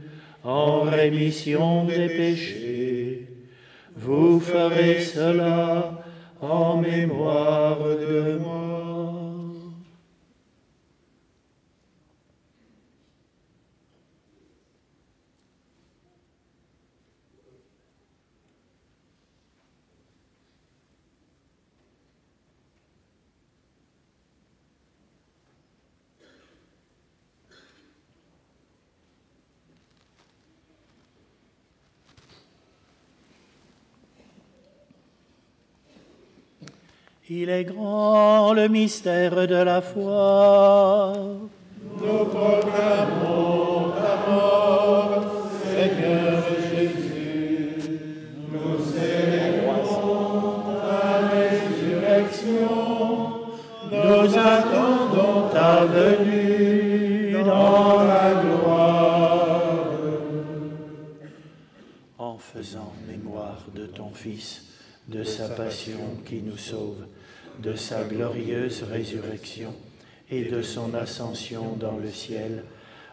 en rémission des péchés. Vous ferez cela en mémoire de moi. Il est grand le mystère de la foi. Nous proclamons ta mort, Seigneur Jésus. Nous célébrons ta résurrection. Nous attendons ta venue dans la gloire. En faisant mémoire de ton Fils, de sa passion qui nous sauve, de sa glorieuse résurrection et de son ascension dans le ciel,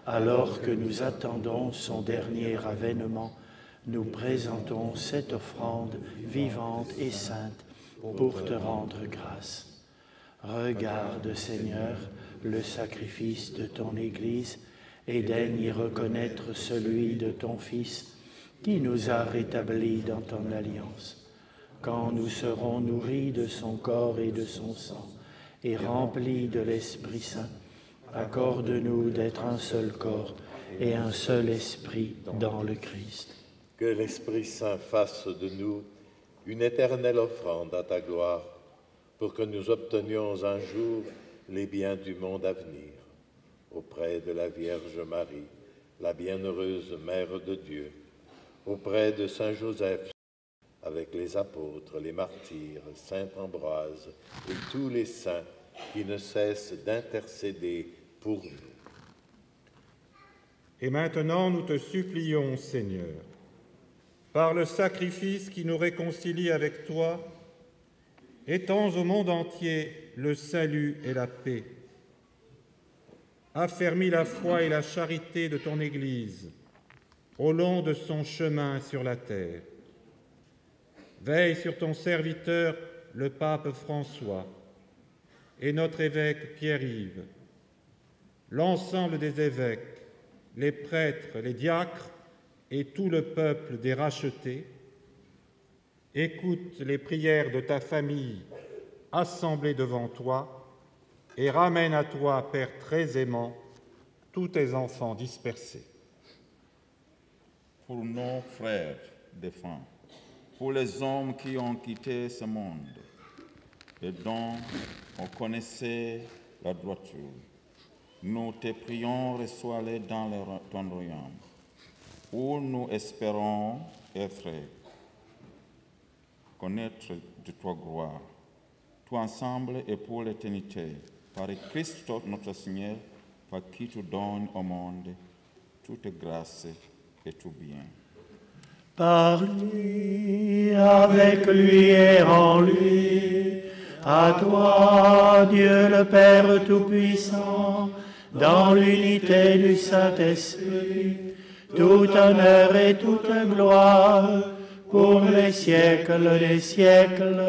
alors que nous attendons son dernier avènement, nous présentons cette offrande vivante et sainte pour te rendre grâce. Regarde, Seigneur, le sacrifice de ton Église et daigne y reconnaître celui de ton Fils qui nous a rétablis dans ton alliance quand nous serons nourris de son corps et de son sang et remplis de l'Esprit Saint, accorde-nous d'être un seul corps et un seul esprit dans le Christ. Que l'Esprit Saint fasse de nous une éternelle offrande à ta gloire, pour que nous obtenions un jour les biens du monde à venir, auprès de la Vierge Marie, la bienheureuse Mère de Dieu, auprès de Saint Joseph, avec les apôtres, les martyrs, Saint Ambroise et tous les saints qui ne cessent d'intercéder pour nous. Et maintenant, nous te supplions, Seigneur, par le sacrifice qui nous réconcilie avec toi, étends au monde entier le salut et la paix. Affermis la foi et la charité de ton Église au long de son chemin sur la terre. Veille sur ton serviteur, le pape François, et notre évêque Pierre-Yves, l'ensemble des évêques, les prêtres, les diacres et tout le peuple des rachetés. Écoute les prières de ta famille assemblée devant toi et ramène à toi, Père très aimant, tous tes enfants dispersés. Pour nos frères défunts, pour les hommes qui ont quitté ce monde et dont on connaissait la droiture. Nous te prions, reçois-les dans ton royaume, où nous espérons être, connaître de toi gloire, tout ensemble et pour l'éternité, par Christ notre Seigneur, par qui tu donnes au monde toute grâce et tout bien. Par lui, avec lui et en lui, à toi, Dieu le Père Tout-Puissant, dans l'unité du Saint-Esprit, tout honneur et toute gloire pour les siècles des siècles.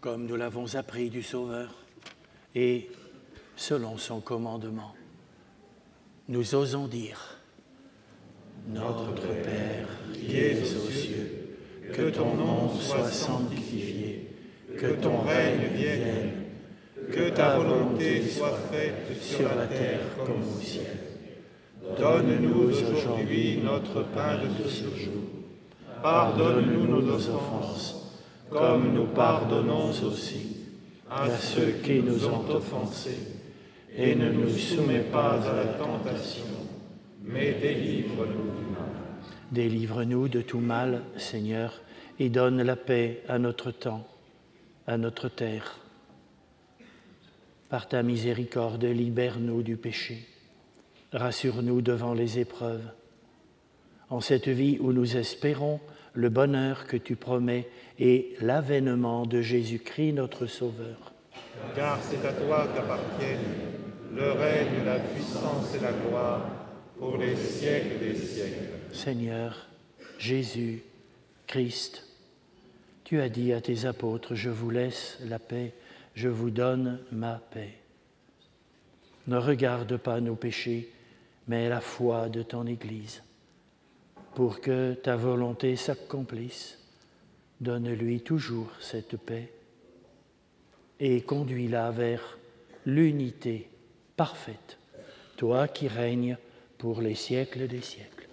Comme nous l'avons appris du Sauveur et selon son commandement, nous osons dire notre Père qui es aux cieux, que ton nom soit sanctifié, que ton règne vienne, que ta volonté soit faite sur la terre comme au ciel. Donne-nous aujourd'hui notre pain de ce jour. Pardonne-nous nos offenses, comme nous pardonnons aussi à ceux qui nous ont offensés, et ne nous soumets pas à la tentation mais délivre-nous du mal. Délivre-nous de tout mal, Seigneur, et donne la paix à notre temps, à notre terre. Par ta miséricorde, libère-nous du péché. Rassure-nous devant les épreuves. En cette vie où nous espérons le bonheur que tu promets et l'avènement de Jésus-Christ, notre Sauveur. Car c'est à toi qu'appartiennent le règne, la puissance et la gloire pour les siècles des siècles. Seigneur, Jésus, Christ, tu as dit à tes apôtres, je vous laisse la paix, je vous donne ma paix. Ne regarde pas nos péchés, mais la foi de ton Église. Pour que ta volonté s'accomplisse, donne-lui toujours cette paix et conduis-la vers l'unité parfaite, toi qui règnes pour les siècles des siècles.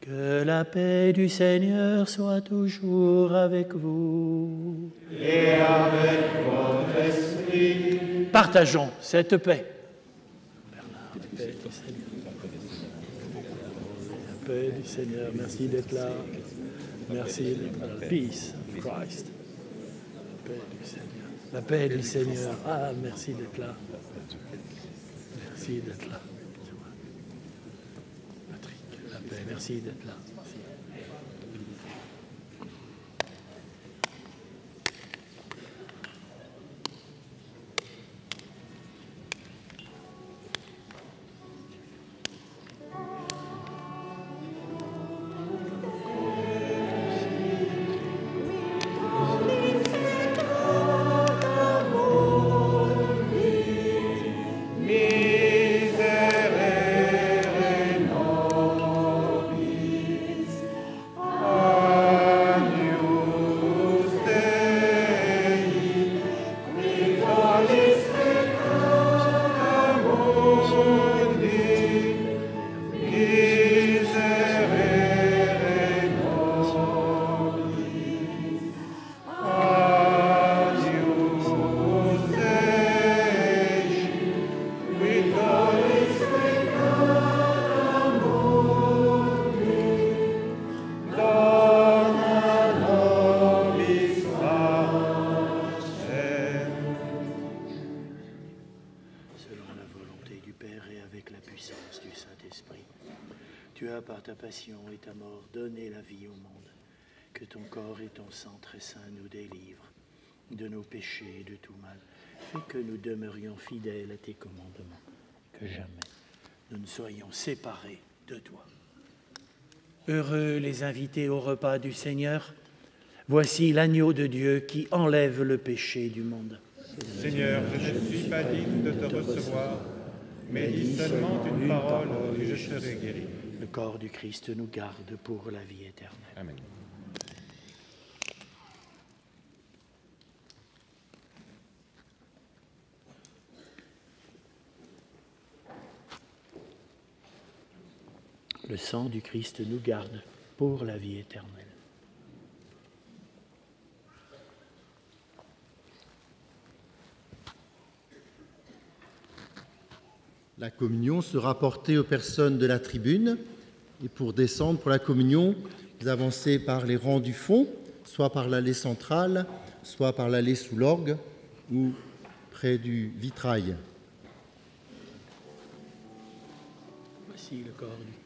Que la paix du Seigneur soit toujours avec vous. Et avec votre esprit. Partageons cette paix. La paix du Seigneur. La paix du Seigneur. Merci d'être là. Merci. Peace of Christ. La paix. La paix du Seigneur. Ah, merci d'être là. Merci d'être là. Patrick, la paix, merci d'être là. Passion et ta mort donné la vie au monde. Que ton corps et ton sang très saint nous délivrent de nos péchés et de tout mal. Fais que nous demeurions fidèles à tes commandements, que jamais nous ne soyons séparés de toi. Heureux les invités au repas du Seigneur. Voici l'agneau de Dieu qui enlève le péché du monde. Seigneur, je ne suis pas digne de te recevoir, mais dis seulement une parole et je serai guéri corps du Christ nous garde pour la vie éternelle. Amen. Le sang du Christ nous garde pour la vie éternelle. La communion sera portée aux personnes de la tribune. Et pour descendre, pour la communion, vous avancez par les rangs du fond, soit par l'allée centrale, soit par l'allée sous l'orgue ou près du vitrail. Voici le corps du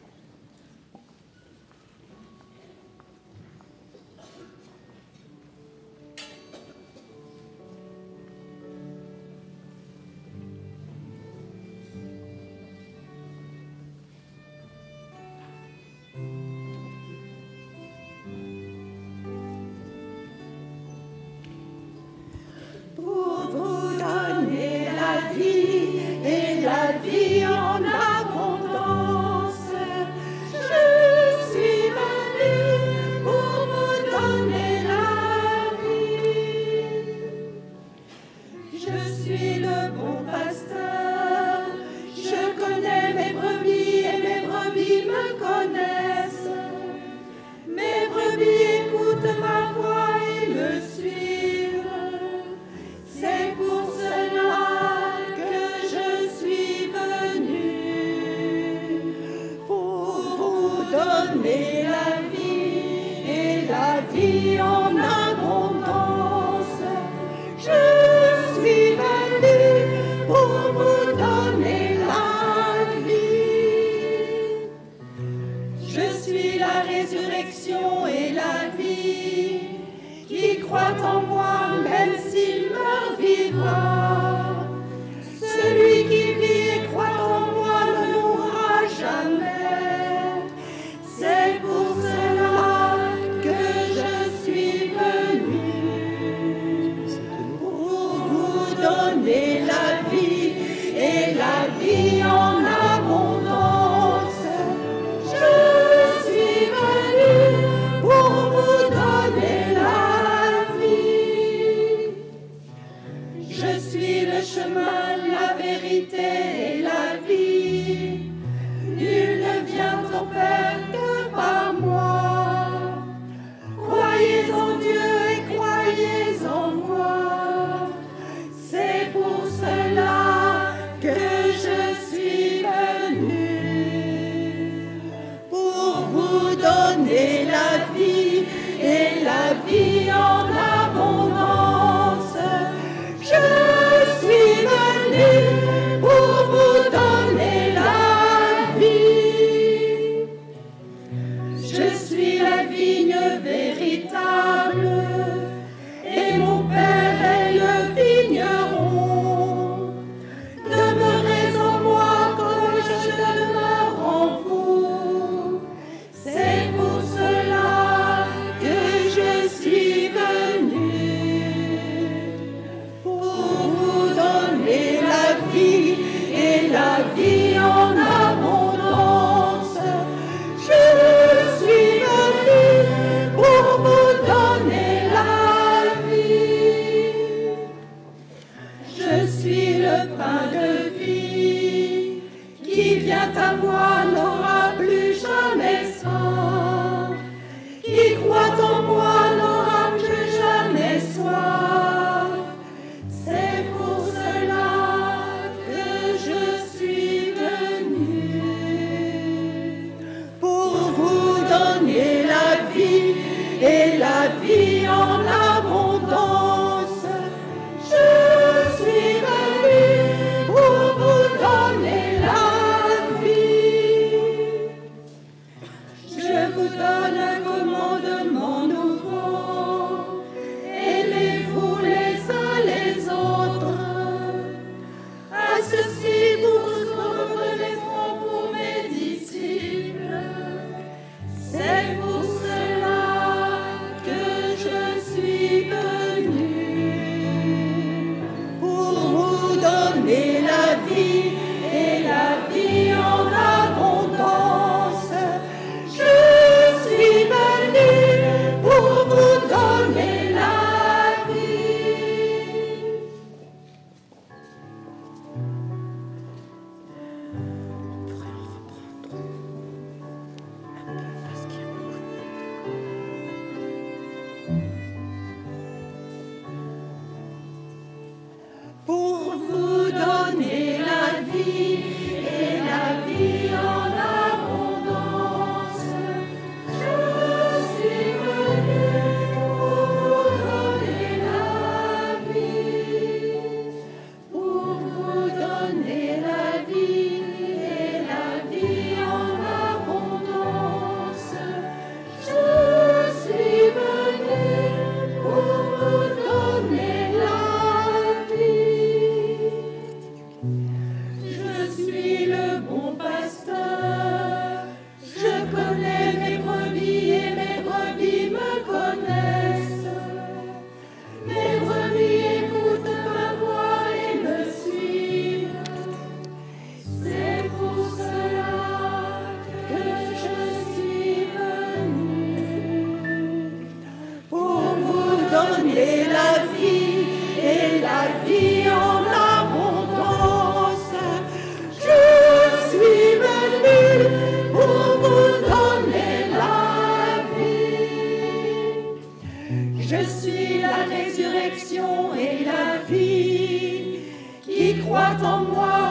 Qui en moi,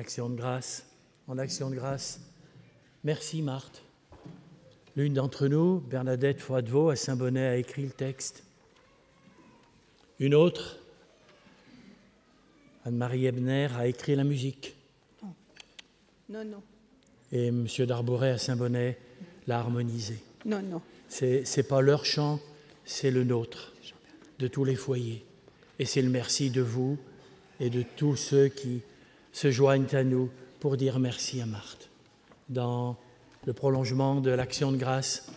action de grâce, en action de grâce. Merci Marthe. L'une d'entre nous, Bernadette Foidevaux, à Saint-Bonnet, a écrit le texte. Une autre, Anne-Marie Ebner, a écrit la musique. Non, non, Et M. Darboret à Saint-Bonnet l'a harmonisé. non, non. C'est n'est pas leur chant, c'est le nôtre, de tous les foyers. Et c'est le merci de vous et de tous ceux qui se joignent à nous pour dire merci à Marthe. Dans le prolongement de l'action de grâce,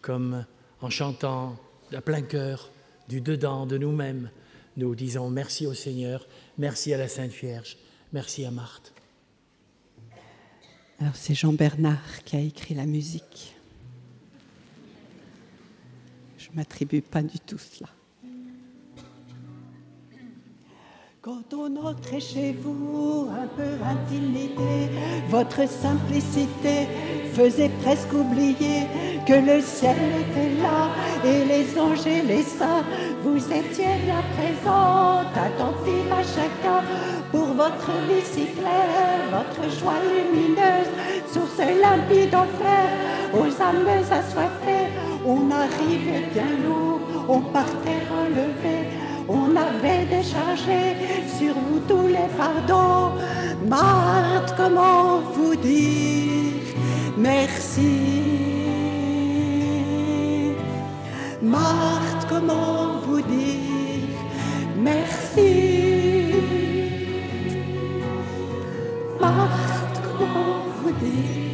comme en chantant à plein cœur, du dedans de nous-mêmes, nous disons merci au Seigneur, merci à la Sainte Vierge, merci à Marthe. Alors c'est Jean Bernard qui a écrit la musique. Je m'attribue pas du tout cela. Quand on entrait chez vous, un peu intimidé, votre simplicité faisait presque oublier que le ciel était là et les anges et les saints, vous étiez bien présente, attentive à chacun pour votre vie si claire, votre joie lumineuse, source limpide d'enfer, aux âmes assoiffées. On arrivait bien lourd, on partait relevé. On avait déchargé sur vous tous les fardeaux. Marthe, comment vous dire merci? Marthe, comment vous dire merci? Marthe, comment vous dire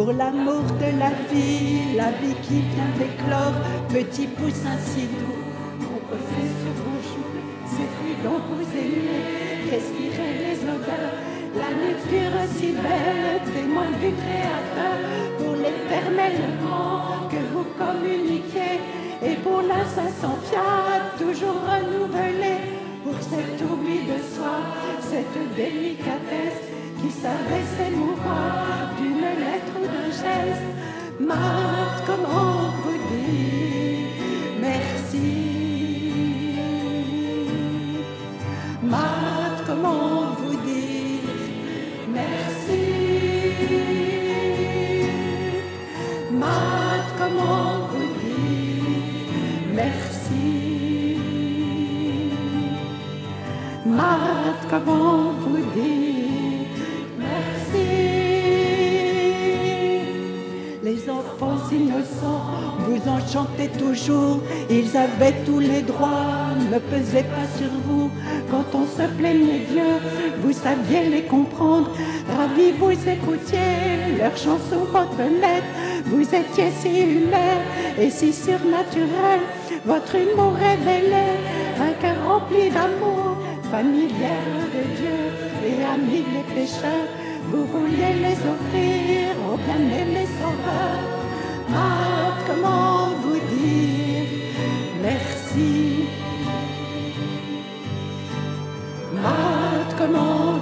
Pour l'amour de la vie, la vie qui vient d'éclore, petit poussin si doux, reposez sur vos joues, c'est plus dont vous aimez, respirez les odeurs, la nature si belle, témoin du Créateur, pour l'éternel grand que vous communiquez, et pour l'incessant fiat, toujours renouvelé, pour cet oubli de soi, cette délicatesse qui savait s'émouvoir d'une lettre ou d'un geste. Marthe, comment vous dire? Merci chantez toujours, ils avaient tous les droits, ne pesez pas sur vous. Quand on se plaignait Dieu, vous saviez les comprendre. Ravis, vous écoutiez leurs chansons reconnaître. Vous étiez si humain et si surnaturel. Votre humour révélait un cœur rempli d'amour, familière de Dieu et ami des pécheurs. Vous vouliez les offrir au bien-aimé sauveur. Ah, comment vous dire merci? Matt, comment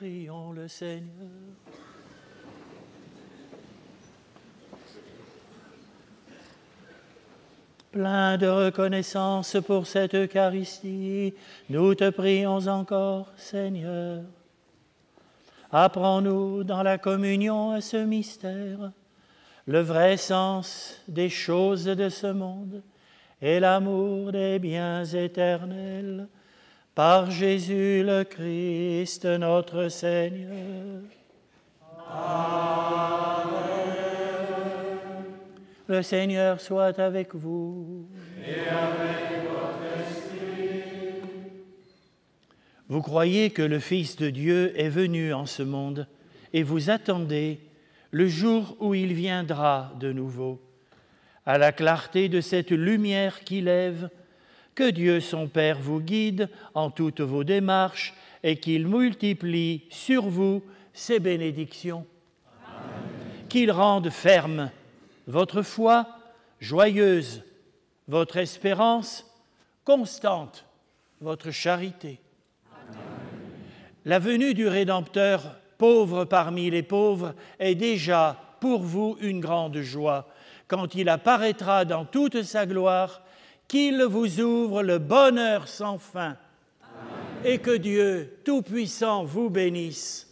Prions le Seigneur. Plein de reconnaissance pour cette Eucharistie, nous te prions encore, Seigneur. Apprends-nous dans la communion à ce mystère le vrai sens des choses de ce monde et l'amour des biens éternels par Jésus le Christ notre Seigneur. Le Seigneur soit avec vous. Et avec votre esprit. Vous croyez que le Fils de Dieu est venu en ce monde et vous attendez le jour où il viendra de nouveau, à la clarté de cette lumière qui lève, que Dieu son Père vous guide en toutes vos démarches et qu'il multiplie sur vous ses bénédictions. Qu'il rende ferme votre foi, joyeuse votre espérance, constante votre charité. La venue du Rédempteur, pauvre parmi les pauvres, est déjà pour vous une grande joie quand il apparaîtra dans toute sa gloire, qu'il vous ouvre le bonheur sans fin et que Dieu Tout-Puissant vous bénisse,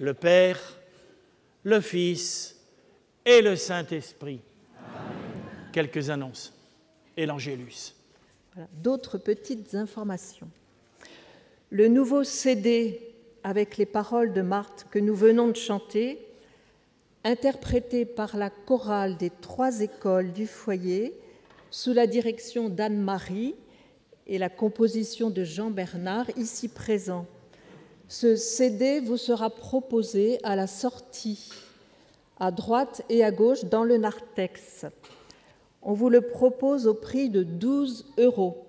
le Père, le Fils et le Saint-Esprit. Quelques annonces et l'Angélus. D'autres petites informations. Le nouveau CD avec les paroles de Marthe que nous venons de chanter, interprété par la chorale des trois écoles du foyer, sous la direction d'Anne-Marie et la composition de Jean Bernard, ici présent. Ce CD vous sera proposé à la sortie, à droite et à gauche, dans le narthex. On vous le propose au prix de 12 euros.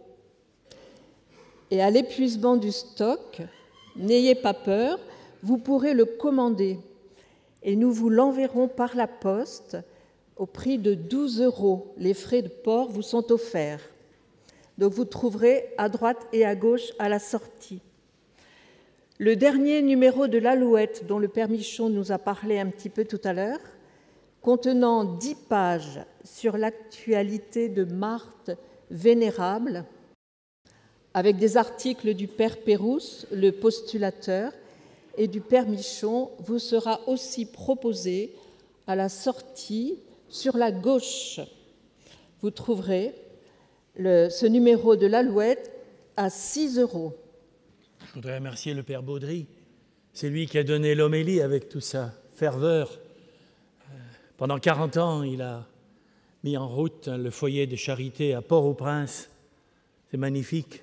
Et à l'épuisement du stock, n'ayez pas peur, vous pourrez le commander. Et nous vous l'enverrons par la poste au prix de 12 euros. Les frais de port vous sont offerts. Donc vous trouverez à droite et à gauche à la sortie. Le dernier numéro de l'Alouette, dont le Père Michon nous a parlé un petit peu tout à l'heure, contenant dix pages sur l'actualité de Marthe Vénérable, avec des articles du Père Pérouse, le postulateur, et du Père Michon, vous sera aussi proposé à la sortie sur la gauche. Vous trouverez ce numéro de l'Alouette à 6 euros. Je voudrais remercier le Père Baudry. C'est lui qui a donné l'homélie avec toute sa ferveur euh, Pendant 40 ans, il a mis en route le foyer de charité à Port-au-Prince. C'est magnifique.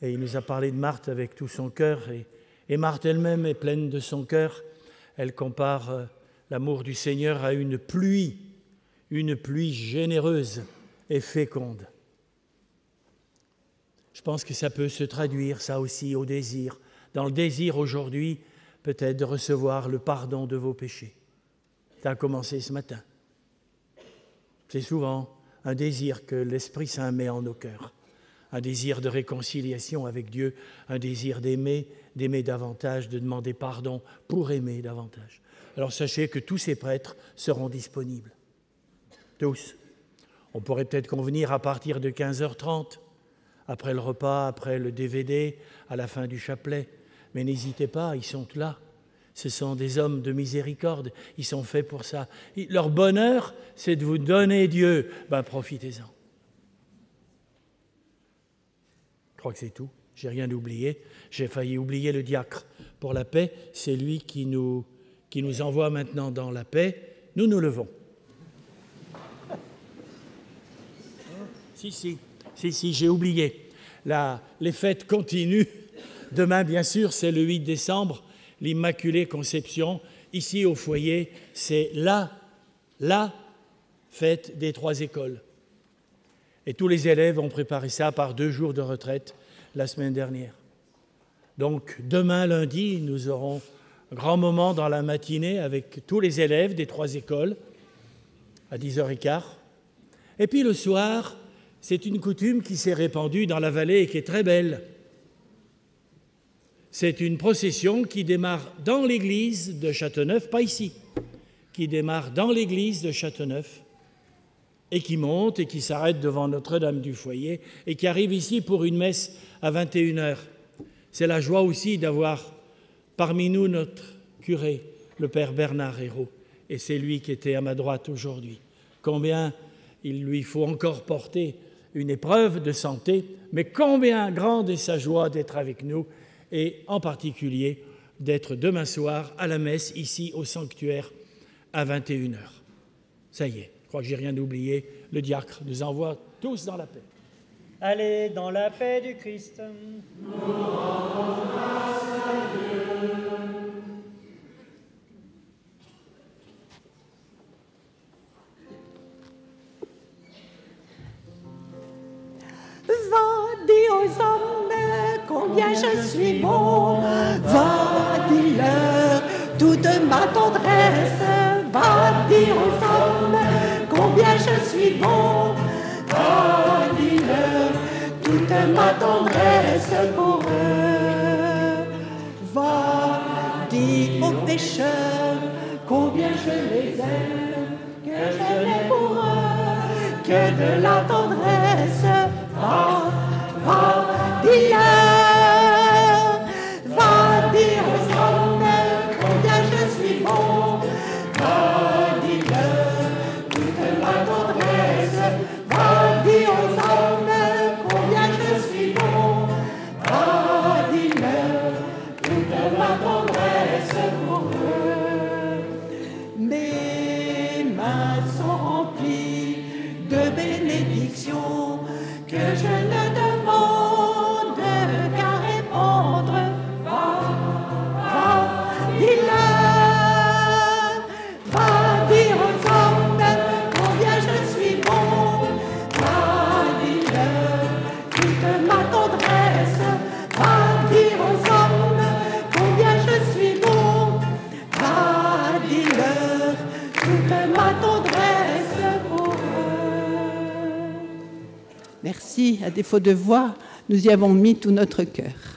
Et il nous a parlé de Marthe avec tout son cœur. Et, et Marthe elle-même est pleine de son cœur. Elle compare euh, l'amour du Seigneur à une pluie, une pluie généreuse et féconde. Je pense que ça peut se traduire, ça aussi, au désir. Dans le désir aujourd'hui, peut-être de recevoir le pardon de vos péchés. Ça a commencé ce matin. C'est souvent un désir que l'Esprit Saint met en nos cœurs. Un désir de réconciliation avec Dieu, un désir d'aimer, d'aimer davantage, de demander pardon pour aimer davantage. Alors sachez que tous ces prêtres seront disponibles. Tous. On pourrait peut-être convenir à partir de 15h30, après le repas, après le DVD, à la fin du chapelet. Mais n'hésitez pas, ils sont là. Ce sont des hommes de miséricorde, ils sont faits pour ça. Leur bonheur, c'est de vous donner Dieu. Ben, profitez-en. Je crois que c'est tout. J'ai rien oublié. J'ai failli oublier le diacre pour la paix. C'est lui qui nous, qui nous envoie maintenant dans la paix. Nous nous levons. Si, si, si, si, j'ai oublié. Les fêtes continuent. Demain, bien sûr, c'est le 8 décembre, l'Immaculée Conception. Ici, au foyer, c'est la, la fête des trois écoles. Et tous les élèves ont préparé ça par deux jours de retraite la semaine dernière. Donc, demain, lundi, nous aurons grand moment dans la matinée avec tous les élèves des trois écoles à 10h15. Et puis le soir, c'est une coutume qui s'est répandue dans la vallée et qui est très belle. C'est une procession qui démarre dans l'église de Châteauneuf, pas ici, qui démarre dans l'église de Châteauneuf et qui monte et qui s'arrête devant Notre-Dame du Foyer et qui arrive ici pour une messe à 21h. C'est la joie aussi d'avoir parmi nous notre curé, le Père Bernard Hérault, et c'est lui qui était à ma droite aujourd'hui. Combien il lui faut encore porter une épreuve de santé, mais combien grande est sa joie d'être avec nous et en particulier d'être demain soir à la messe ici au sanctuaire à 21h. Ça y est, je crois que j'ai rien oublié. Le diacre nous envoie tous dans la paix. Allez dans la paix du Christ. Dis aux hommes combien je suis bon. Va, dis-leur toute ma tendresse. Va, dis aux hommes combien je suis bon. Va, dis-leur toute ma tendresse pour eux. Va, dis aux pécheurs combien je les aime, que je l'ai pour eux, que de la tendresse. Va, va, dis-leur, Merci. À défaut de voix, nous y avons mis tout notre cœur.